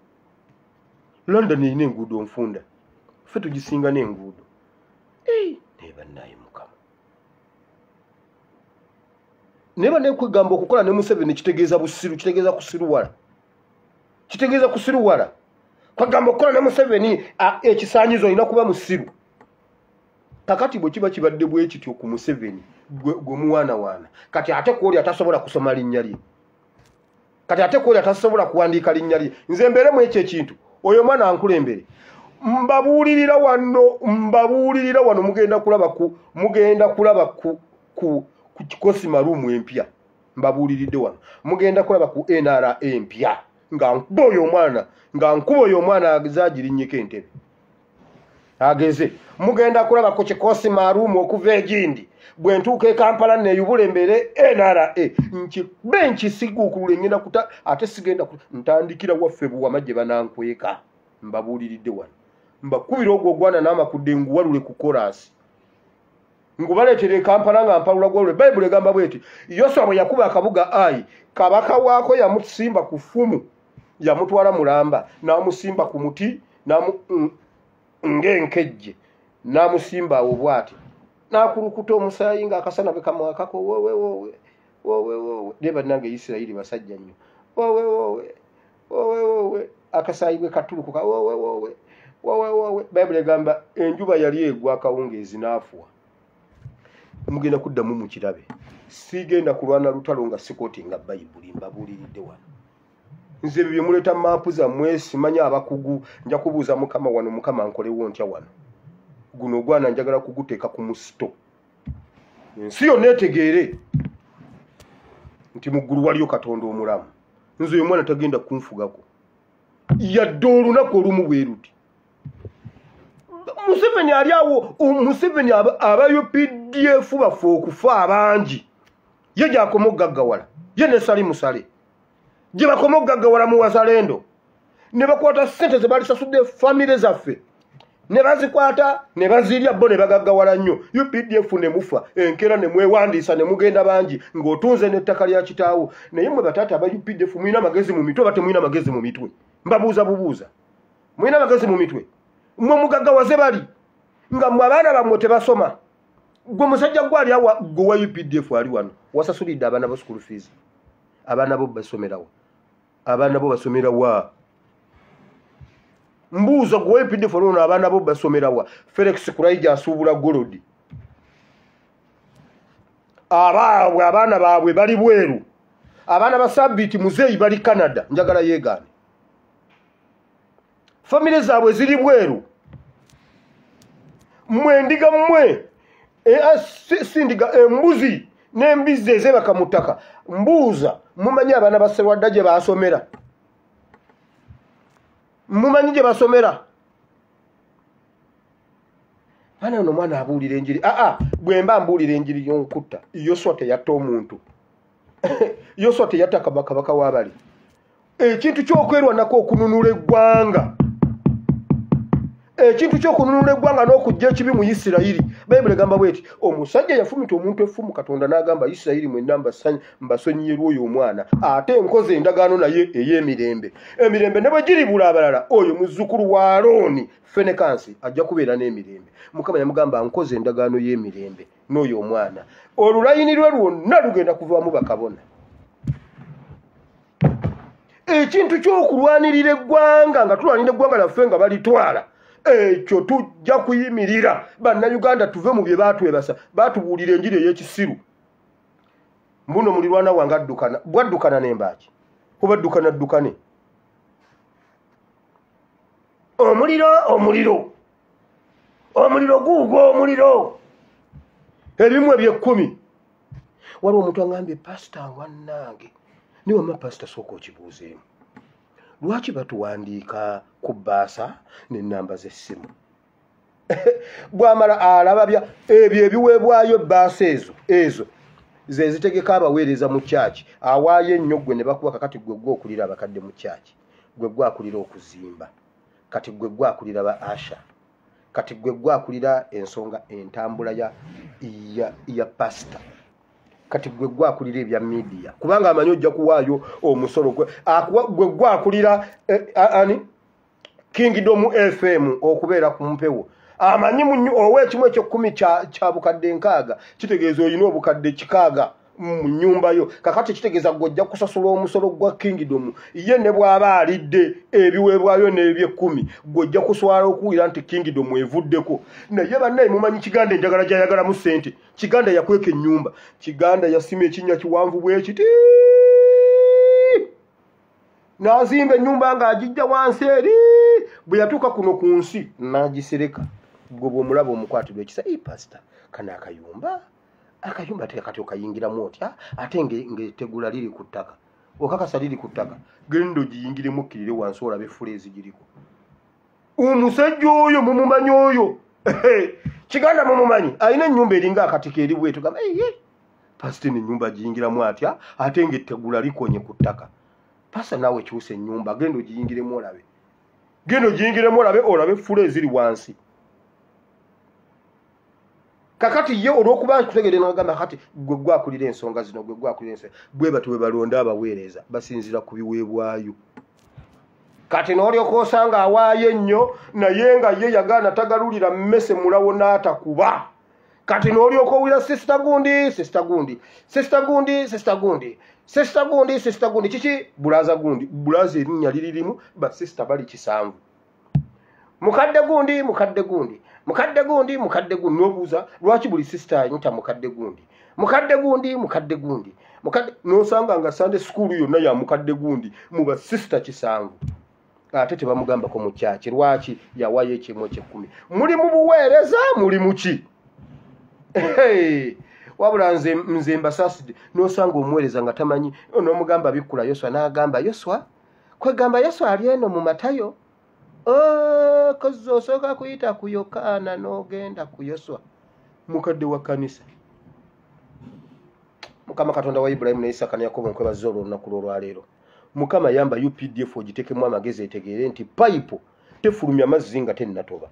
london erina enguudo nfunda. Ffe tugisinga n'enguudo naye bannaye mukama naye banaye kwegamba okukola ne museveni kitegeeza busiru kitegeeza kusiruwala. Kitegeeza kusiruwala. Kwegamba okukola ne museveni ekisaanyizo olina kuba musiru. Kakati bwe kiba kibadde bwe kityo ku museveni gwe muwaanawaana kati ate kwoli atasobola kusoma linnya lye? Kati ate kwoli atasobola kuwandiika linnya lye? Nze mbeeremu ekyo ekintu. Oyo mwana ankulembere mbabuulirira wano mbabuulirira wano mugenda kulaba ku mugenda kulaba ku ku ku kikosi marumu empya. Mbabuuliridde wano. Mugenda kulaba ku nra empya. Nga nkuba oyo omwana nga nkuba oyo omwana azagirinnyeko entebe. Ageze. Mugenda kulaba ku kikosi marumu okuva egindi. Bwe ntuuka e kampala neeyubula embeere nra nkikube nkisiguukulula engenda kuta ate sigenda ntandikira waffe buwama gye banankweka mbabuuliridde wano mbakubira ogwo ogwana n'amakudde nguwalule ku korasi ngubaleetera ekampala nga mpalula gwalule bayibuli egamba bweti yoswa bwe yakuba akabuga ayi kabaka waako yamusimba ku ffumu yamutwala mulamba n'amusimba ku muti ng'enkejje n'amusimba awo bwati n'akulukuta omusaayi ng'akasana bwe kamwakako wowe wowe wowe wowe naye bannange isirayiri basajja nnyo wowe wowe wowe wowe akasaayi bwe katulukuka wowewowe wowewowe bayibuli egamba enjuba yali egwa akawungeezi n'afuwa. Mugenda kuddamu mukirabe siigenda kulwana lutalo nga sikooti nga bayibuli mbabuuliridde wano. Nze ebyo byemuleeta maapu zammwe simanya abakugu. Nja kubuuza mukama wano mukama nkolewo ntya wano? Guno ogwana njagala kuguteeka ku musito. Ensi yonna etegeere. Nti mu ggulu waliyo katonda omulamu. Nze oyo mwana tagenda kunfugako. Yadde olunaku olumu bwe ruti museveni ali awo museveni aba updf baffe okufa abangi. Ye gyakoma okugaggawala ye nesali musale gye bakoma okugaggawala mu wazalendo ne bakwata sente ze balisasudde famire zaffe. Ne bazikwata ne bazirya bo ne bagaggawala nnyo. Updf ne mufa enkeera ne mwewandiisa ne mugenda bangi ng'otunze n'ettaka lya kitaawo. Naye mwe bataata aba updf mulina amagezi mu mitwe oba temulina amagezi mu mitwe? Mbabuuza bubuuza. Mulina amagezi mu mitwe mwe mugaggawaze bali nga mwe abaana bammwe tebasoma gwe musajja gwali awa gwe wa updf ali wano wasasulidde abaana bo school fees. Abaana bo basomerawa abaana bo basomerawa mbuuza gwe wa updf wano abaana bo basomerawa felix kulaija asuubula golodi. Abaabwe abaana baabwe bali bweru. Abaana ba sabiiti muzeeyi bali canada njagala yeegaane. Famire zaabwe ziri bweru mmwe ndiga mmwe sindiga embuzi n'embizi ezebaka mu ttaka mbuuza mumanyi abaana baserwadda gye basomera? Mumanyi gye basomera? Baana ono omwana abuulira enjiri. Aa bwe mba mbuulira enjiri yonkutta yoswa teyatta omuntu. Yoswa teyatta kabaka wabali ekintu kyokwerwanako okununula eggwanga ekintu kyokununula eggwanga n'okujja ekibi mu isirayiri. Bayibuli egamba bweti omusajja yafumita omuntu effumu katonda n'agamba isirayiri mwenna mbasonyiyerwa oyo omwana ate enkozi endagaano naye ey'emirembe. Emirembe ne bwe giribula abalala oyo muzzukulu wa alooni fenekansi ajja kubeera n'emirembe. Mukama yamugamba nkozi endagaano y'emirembe n'oyo omwana. Olulayini lwe lwonna lugenda kuvaamu bakabona. Ekintu ky'okulwanirira eggwanga nga tulwanira eggwanga lyaffe nga balitwala ekyo tujja kuyimirira. Bannayuganda tuve mu bye baatwebasa baatubuulira enjiri ey'ekisiru. Mbuno mulirwana wange addukana bwaddukana nembaaki kuba ddukana ddukane? Omuliro omuliro. Omuliro guugwo omuliro. Ebimu ebyekkumi waliwo omuntu agambye pasita wannange niwama pasita sooka okibuuzeemu lwaki batuwandiika ku bbaasa nenamba z'essimu? Bwamala alaba bya ebyo ebiweebwayo bbaasa ezo ezo ze zitegeka abaweereza mu kyaki awaayo ennyo gwe ne bakuba kakati gwe gwokulira abakadde mu kyaki gwe gwakulira okuzimba kati gwe gwakulira ba asha kati gwe gwakulira ensonga entambula ya, ya, ya pasita kati gwe gwakulira ebya midiya kubanga amanyi ojja kuwaayo omusolo gwe. Gwakulira eh, ani? Kingdom fm okubeera ku mpewo. Amanyi owa ekimu ekyekkumi kya bukadde nkaaga. Kitegeeza olina obukadde kikaaga mu nyumba yo. Kakati kitegeeza gwe ojja kusasula omusolo gwa kingdom ye ne bw'aba alidde ebiweebwayo n'ebyekkumi gwe ojja kuswala okuwulira nti kingdom evuddeko. Naye bannaye mumanyi kiganda enjagala gyayagalamu ssente. Kiganda yakweka ennyumba. Kiganda yasima ekinnya kiwanvu bwekiti n'azimba ennyumba ng'agijja wansi eri. Bwe yatuuka kuno ku nsi n'agisereka. Gwe bw'omulaba omukwatirwa ekisa ei pasita kana akayumba akayumba kati okayingiramu otya? Ate ngaetegula liri ku ttaka. Okakasa liri ku ttaka. Genda ogiyingiremu okkirire wansi olabe fuleezi giriko. Omusajja oyo mumumanyi oyo? Kiganda mumumanyi? Alina ennyumba eringa akatika eri bwetu gamba eye pasita nenyumba agiyingiramu atya? Ate ngaetegula likonye ku ttaka. Pasa naawe kyusa ennyumba genda ogiyingiremu olabe. Genda ogiyingiremu olabe olabe fule eziri wansi kakati ye olwokuba kutegere nagamba kati gwe gwakulira ensonga zino gwe gwakulira ensonga. Bwe bati bwe balonda abaweereza basinzira ku biweebwayo. Kati n'olyoka osanga awaayo ennyo naye nga ye yagaana tagalulira mmese mulawo n'atakuba. Kati n'olyoka owulira sisita gundi sisita gundi sisita gundi sisita gundi sisita gundi sisita gundi kiki? Bulaza gundi bulaza erinnya liririmu basisita bali kisanvu. Mukadde gundi mukadde gundi mukadde gundi mukadde gundi. Nobuuza lwaki buli sisita ayita mukadde gundi? Mukadde gundi mukadde gundi. Mukadde nosanga nga sande sukulu yonna ya mukadde gundi mu basisita kisanvu. Ate tebamugambako mukyaki lwaki? Yawayo ekimu ekyekumi muli mu buweereza muli muki wabula nze nze mbasaasidde nosanga omuweereza nga tamanyi nomugamba bikkula yoswa n'agamba yoswa kwegamba yoswa ali eno mu matayo kozi osooka kuyita ku yokaana n'ogenda ku yoswa mukadde wa kanisa. Mukama katonda wa ibulayimu ne isaka ne yakobo nkwebaza olwo olunaku lwolwaleero mukama yamba updf ogitekemu amagezi etegeere nti payipo tefulumya mazzi nga tennatoba.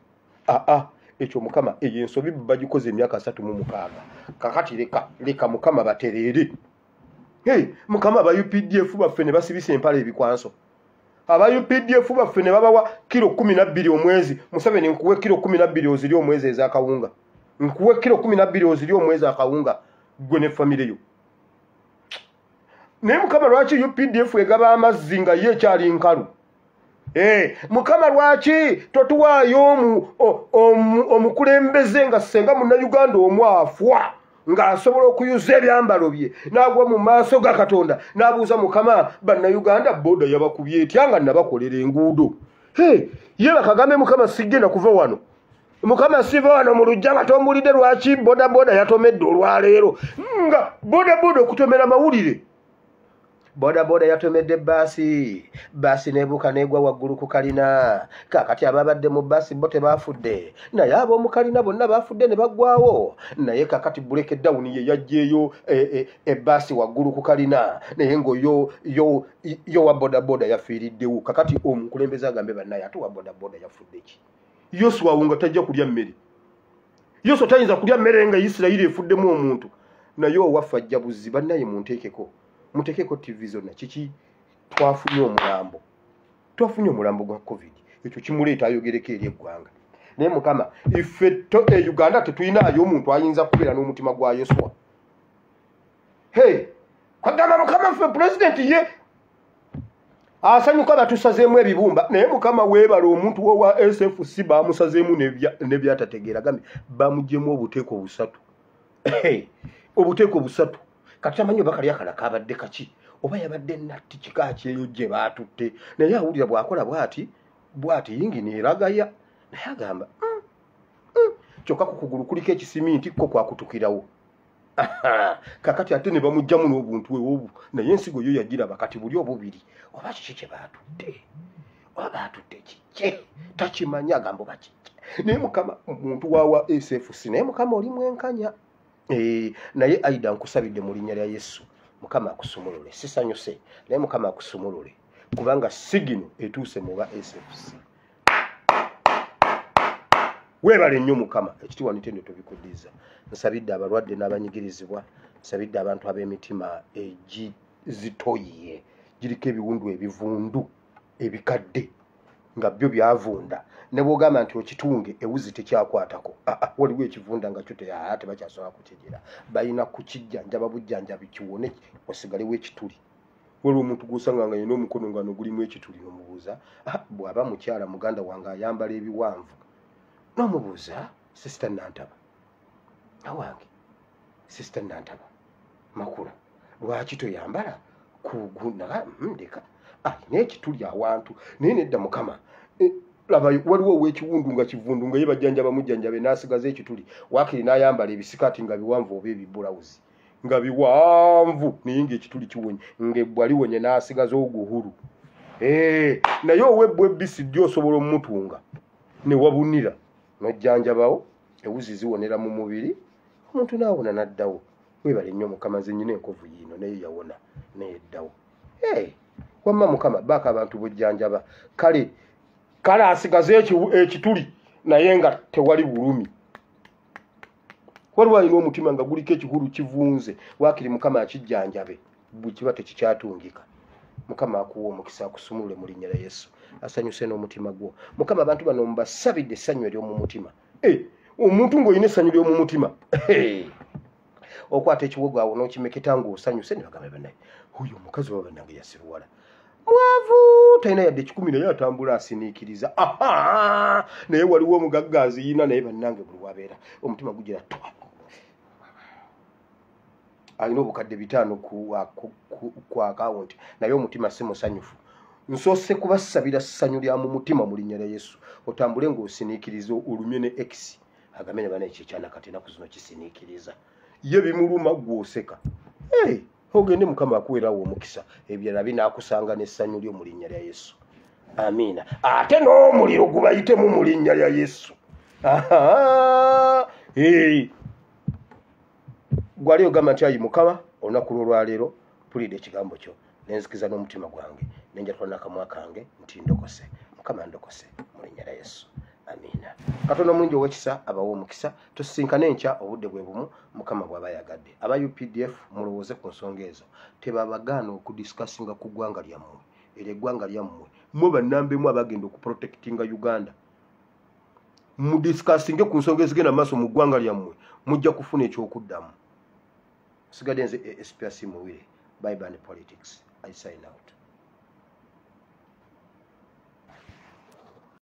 Aa ekyo mukama eyo ensobi bagikoze emyaka asatu mu mukaaga. Kakati leka leka mukama batereere. Hey, mukama aba updf baffe ne basibisa empala ebikwanso aba updf baffe ne babawa kiro kumi nabbiri omwezi. Museveni nkuwe kiro kumi nabbiri oziri omwezi ezakawunga. Nkuwe kiro kumi nabbiri oziri omwezi akawunga. Gwe ne famire yo. Naye mukama lwaki updf egaba amazzi nga ye ekyali nkalu? Eh, mukama lwaki totuwaayo omukulembeze nga senga munnayuganda omwafwa ng'asobola okuyuza ebyambalo bye n'agwa mu maaso ga katonda n'abuuza mukama bannayuganda booda yabakubye etya nga nabakolera enguudo? Ye bakagambe mukama sigenda kuva wano. Mukama siva wano mu lujja nga tombulidde lwaki bodaboda yatomedde olwaleero nga bodaboda okutomera mawulire bodaboda yatomedde baasi baasi nebuuka negwa waggulu ku kalina. Kakati ababadde mu baasi bo tebafudde naye ab'omu kalina bonna bafudde ne baggwawo naye kakati buleke dawuni ye yajjeeyo ebaasi e, e waggulu ku kalina. Naye ngaoyo yo, wa bodaboda yafiiriddewo. Kakati omukulembeze agambe bannaye ate wa bodaboda yafudde ki? Yoswawo nga tajja kulya mmere. Yoswa tayinza kulya mmere nga isirayiri efuddemu omuntu. Naye owaffe ajja buzzi bannaye munteekeko mutekeko tv zonna kiki? Twafunye omulambo. Twafunye omulambo gwa covid. Ekyo kimuleeta ayogereko eri eggwanga. Naye mukama ife e uganda tetulinayo omuntu ayinza kubeera n'omutima gwa yoswa hey kwagamba mukama ffe pulezidenti ye asanyuka batusazeemu ebibumba. Naye mukama weebala omuntu wowa sfc bamusazeemu nebyatategeera gambe bamugjemu obuteeko busatu obuteeko busatu kati tamanyi oba kali akala kabadde kaki? Oba yabadde natti kika kyeyo gye baatutte? Naye awulira bwakola bwati bwati yingi neeragaya naye agamba mm, mm. kyokka ku kugulu kuliko ekisiminti ko kwakutukirawo kakati ate ne bamugjamu n'obuntu ewobu naye ensigo yo yagiraba kati buli obubiri oba kiki kye baatutte? Oba baatutte kike takimanyi agamba oba kike naye mukama omuntu wawa sfc naye mukama oli mwenkanya. Eh, naye aida nkusabidde mu linnya lya yesu. Mukama akusumulule. Sisanyuse. Naye mukama akusumulule. Kubanga sigino etuuse muba sfc weebale nnyo mukama. Ekitiwa nitende tobikuddiza. Nsabidde abalwadde n'abanyigirizibwa. Nsabidde abantu ab'emitima egizitoyiye. Giriko ebiwundu ebivundu ebikadde nga byo byavunda. Ne bwogamba nti okitunge ewuzi tekyakwatako. Ah, ah, waliwo ekivunda nga kyo tebakyasobola kukijera balina kukijjanjaba bujjanjabi kiwone osigalewo ekituli waliwo omuntu gosanga nga yina omukono nga nogulimu ekituli nomubuuza ah, bwaba mukyala muganda wange ayambala ebiwanvu. Nomubuuza sisita nantaba. Awange sisita nantaba makula lwaki toyambala? Kugunandeka ayina ekituli awantu naye nedda mukama. E, laba waliwo owekiwundu nga kivundu nga ye bajjanja bamujjanjabe n'asigaza ekituli wakiri n'ayambala ebisikaati nga biwanvu oba ebibulawuzi. Nga biwanvu naye ngaekituli kiwonye ngaebbwa liwonye n'asigaza oguhulu. Naye owebbwa ebbisi ddyo osobola omutunga? Newabunira nojjanjabawo ewuzi ziwonera mu mubiri omuntu naawona naddawo. Webale nnyo mukama nze nyina enkovu yiino naye yawona nayeddawo wamma mukama baaka abantu bujjanjaba. Kale kale asigaze ekituli naye nga tewali bulumi. Waliwo alina omutima nga guliko ekikulu kivunze wakiri mukama akijjanjabe bwekiba tekikyatungika mukama akuwa omukisa akusumulule mu linnya lya yesu asanyuse n'omutima gwo. Mukama abantu bano mubasabidde essanyu ery'omu mutima. Eh, omuntu ng'olina essanyu ly'omu mutima okwata ekiwogo awo n'okimeketa ng'osanyuse ne bagamba bannaye oyo omukazi oba bannange yasiruwala mwavu talina yadde ekikumi naye atambula asiniikiriza. Naye waliwo omugaggaazi yina naye bannange buli wabeera. Omutima gugira alina obukadde bitaano ku akawunti naye omutima si musanyufu. Nsoose kubasabira ssanyu lya mu mutima mu linnya lya yesu. Otambule ng'osiniikiriza olumye ne x. Agambe ne bana ekyo ekyanakati enaku zino kisiniikiriza. Ye bimuluma gwoseka ogende mukama akuwerawo omukisa ebirala binaakusanga n'essanyu lyo mu linnya lya yesu. Amiina. Ate n'omuliro gubayitemu mu linnya lya yesu. Gwali ogamba nti ayi mukama olunaku lwolwaleero mpulidde ekigambo kyo nenzikiza n'omutima gwange nenjatula nakamwa kange nti ndokose mukama ndokose mu linnya lya yesu amiina katonda omulungi owekisa abawa omukisa tusisinkane enkya obudde bwe bumu mukama bw'aba yagadde aba updf mulowooze ku nsonga ezo. Tebabagaana okudisikasinga ku ggwanga lyammwe era eggwanga lyammwe mwe bannambemu abagenda okuprotectinga uganda. Mudisikasinge ku nsonga ezigenda maaso mu ggwanga lyammwe mujja kufuna ekyokuddamu. Sigadde nze espiasi muwire bible and politics. I sign out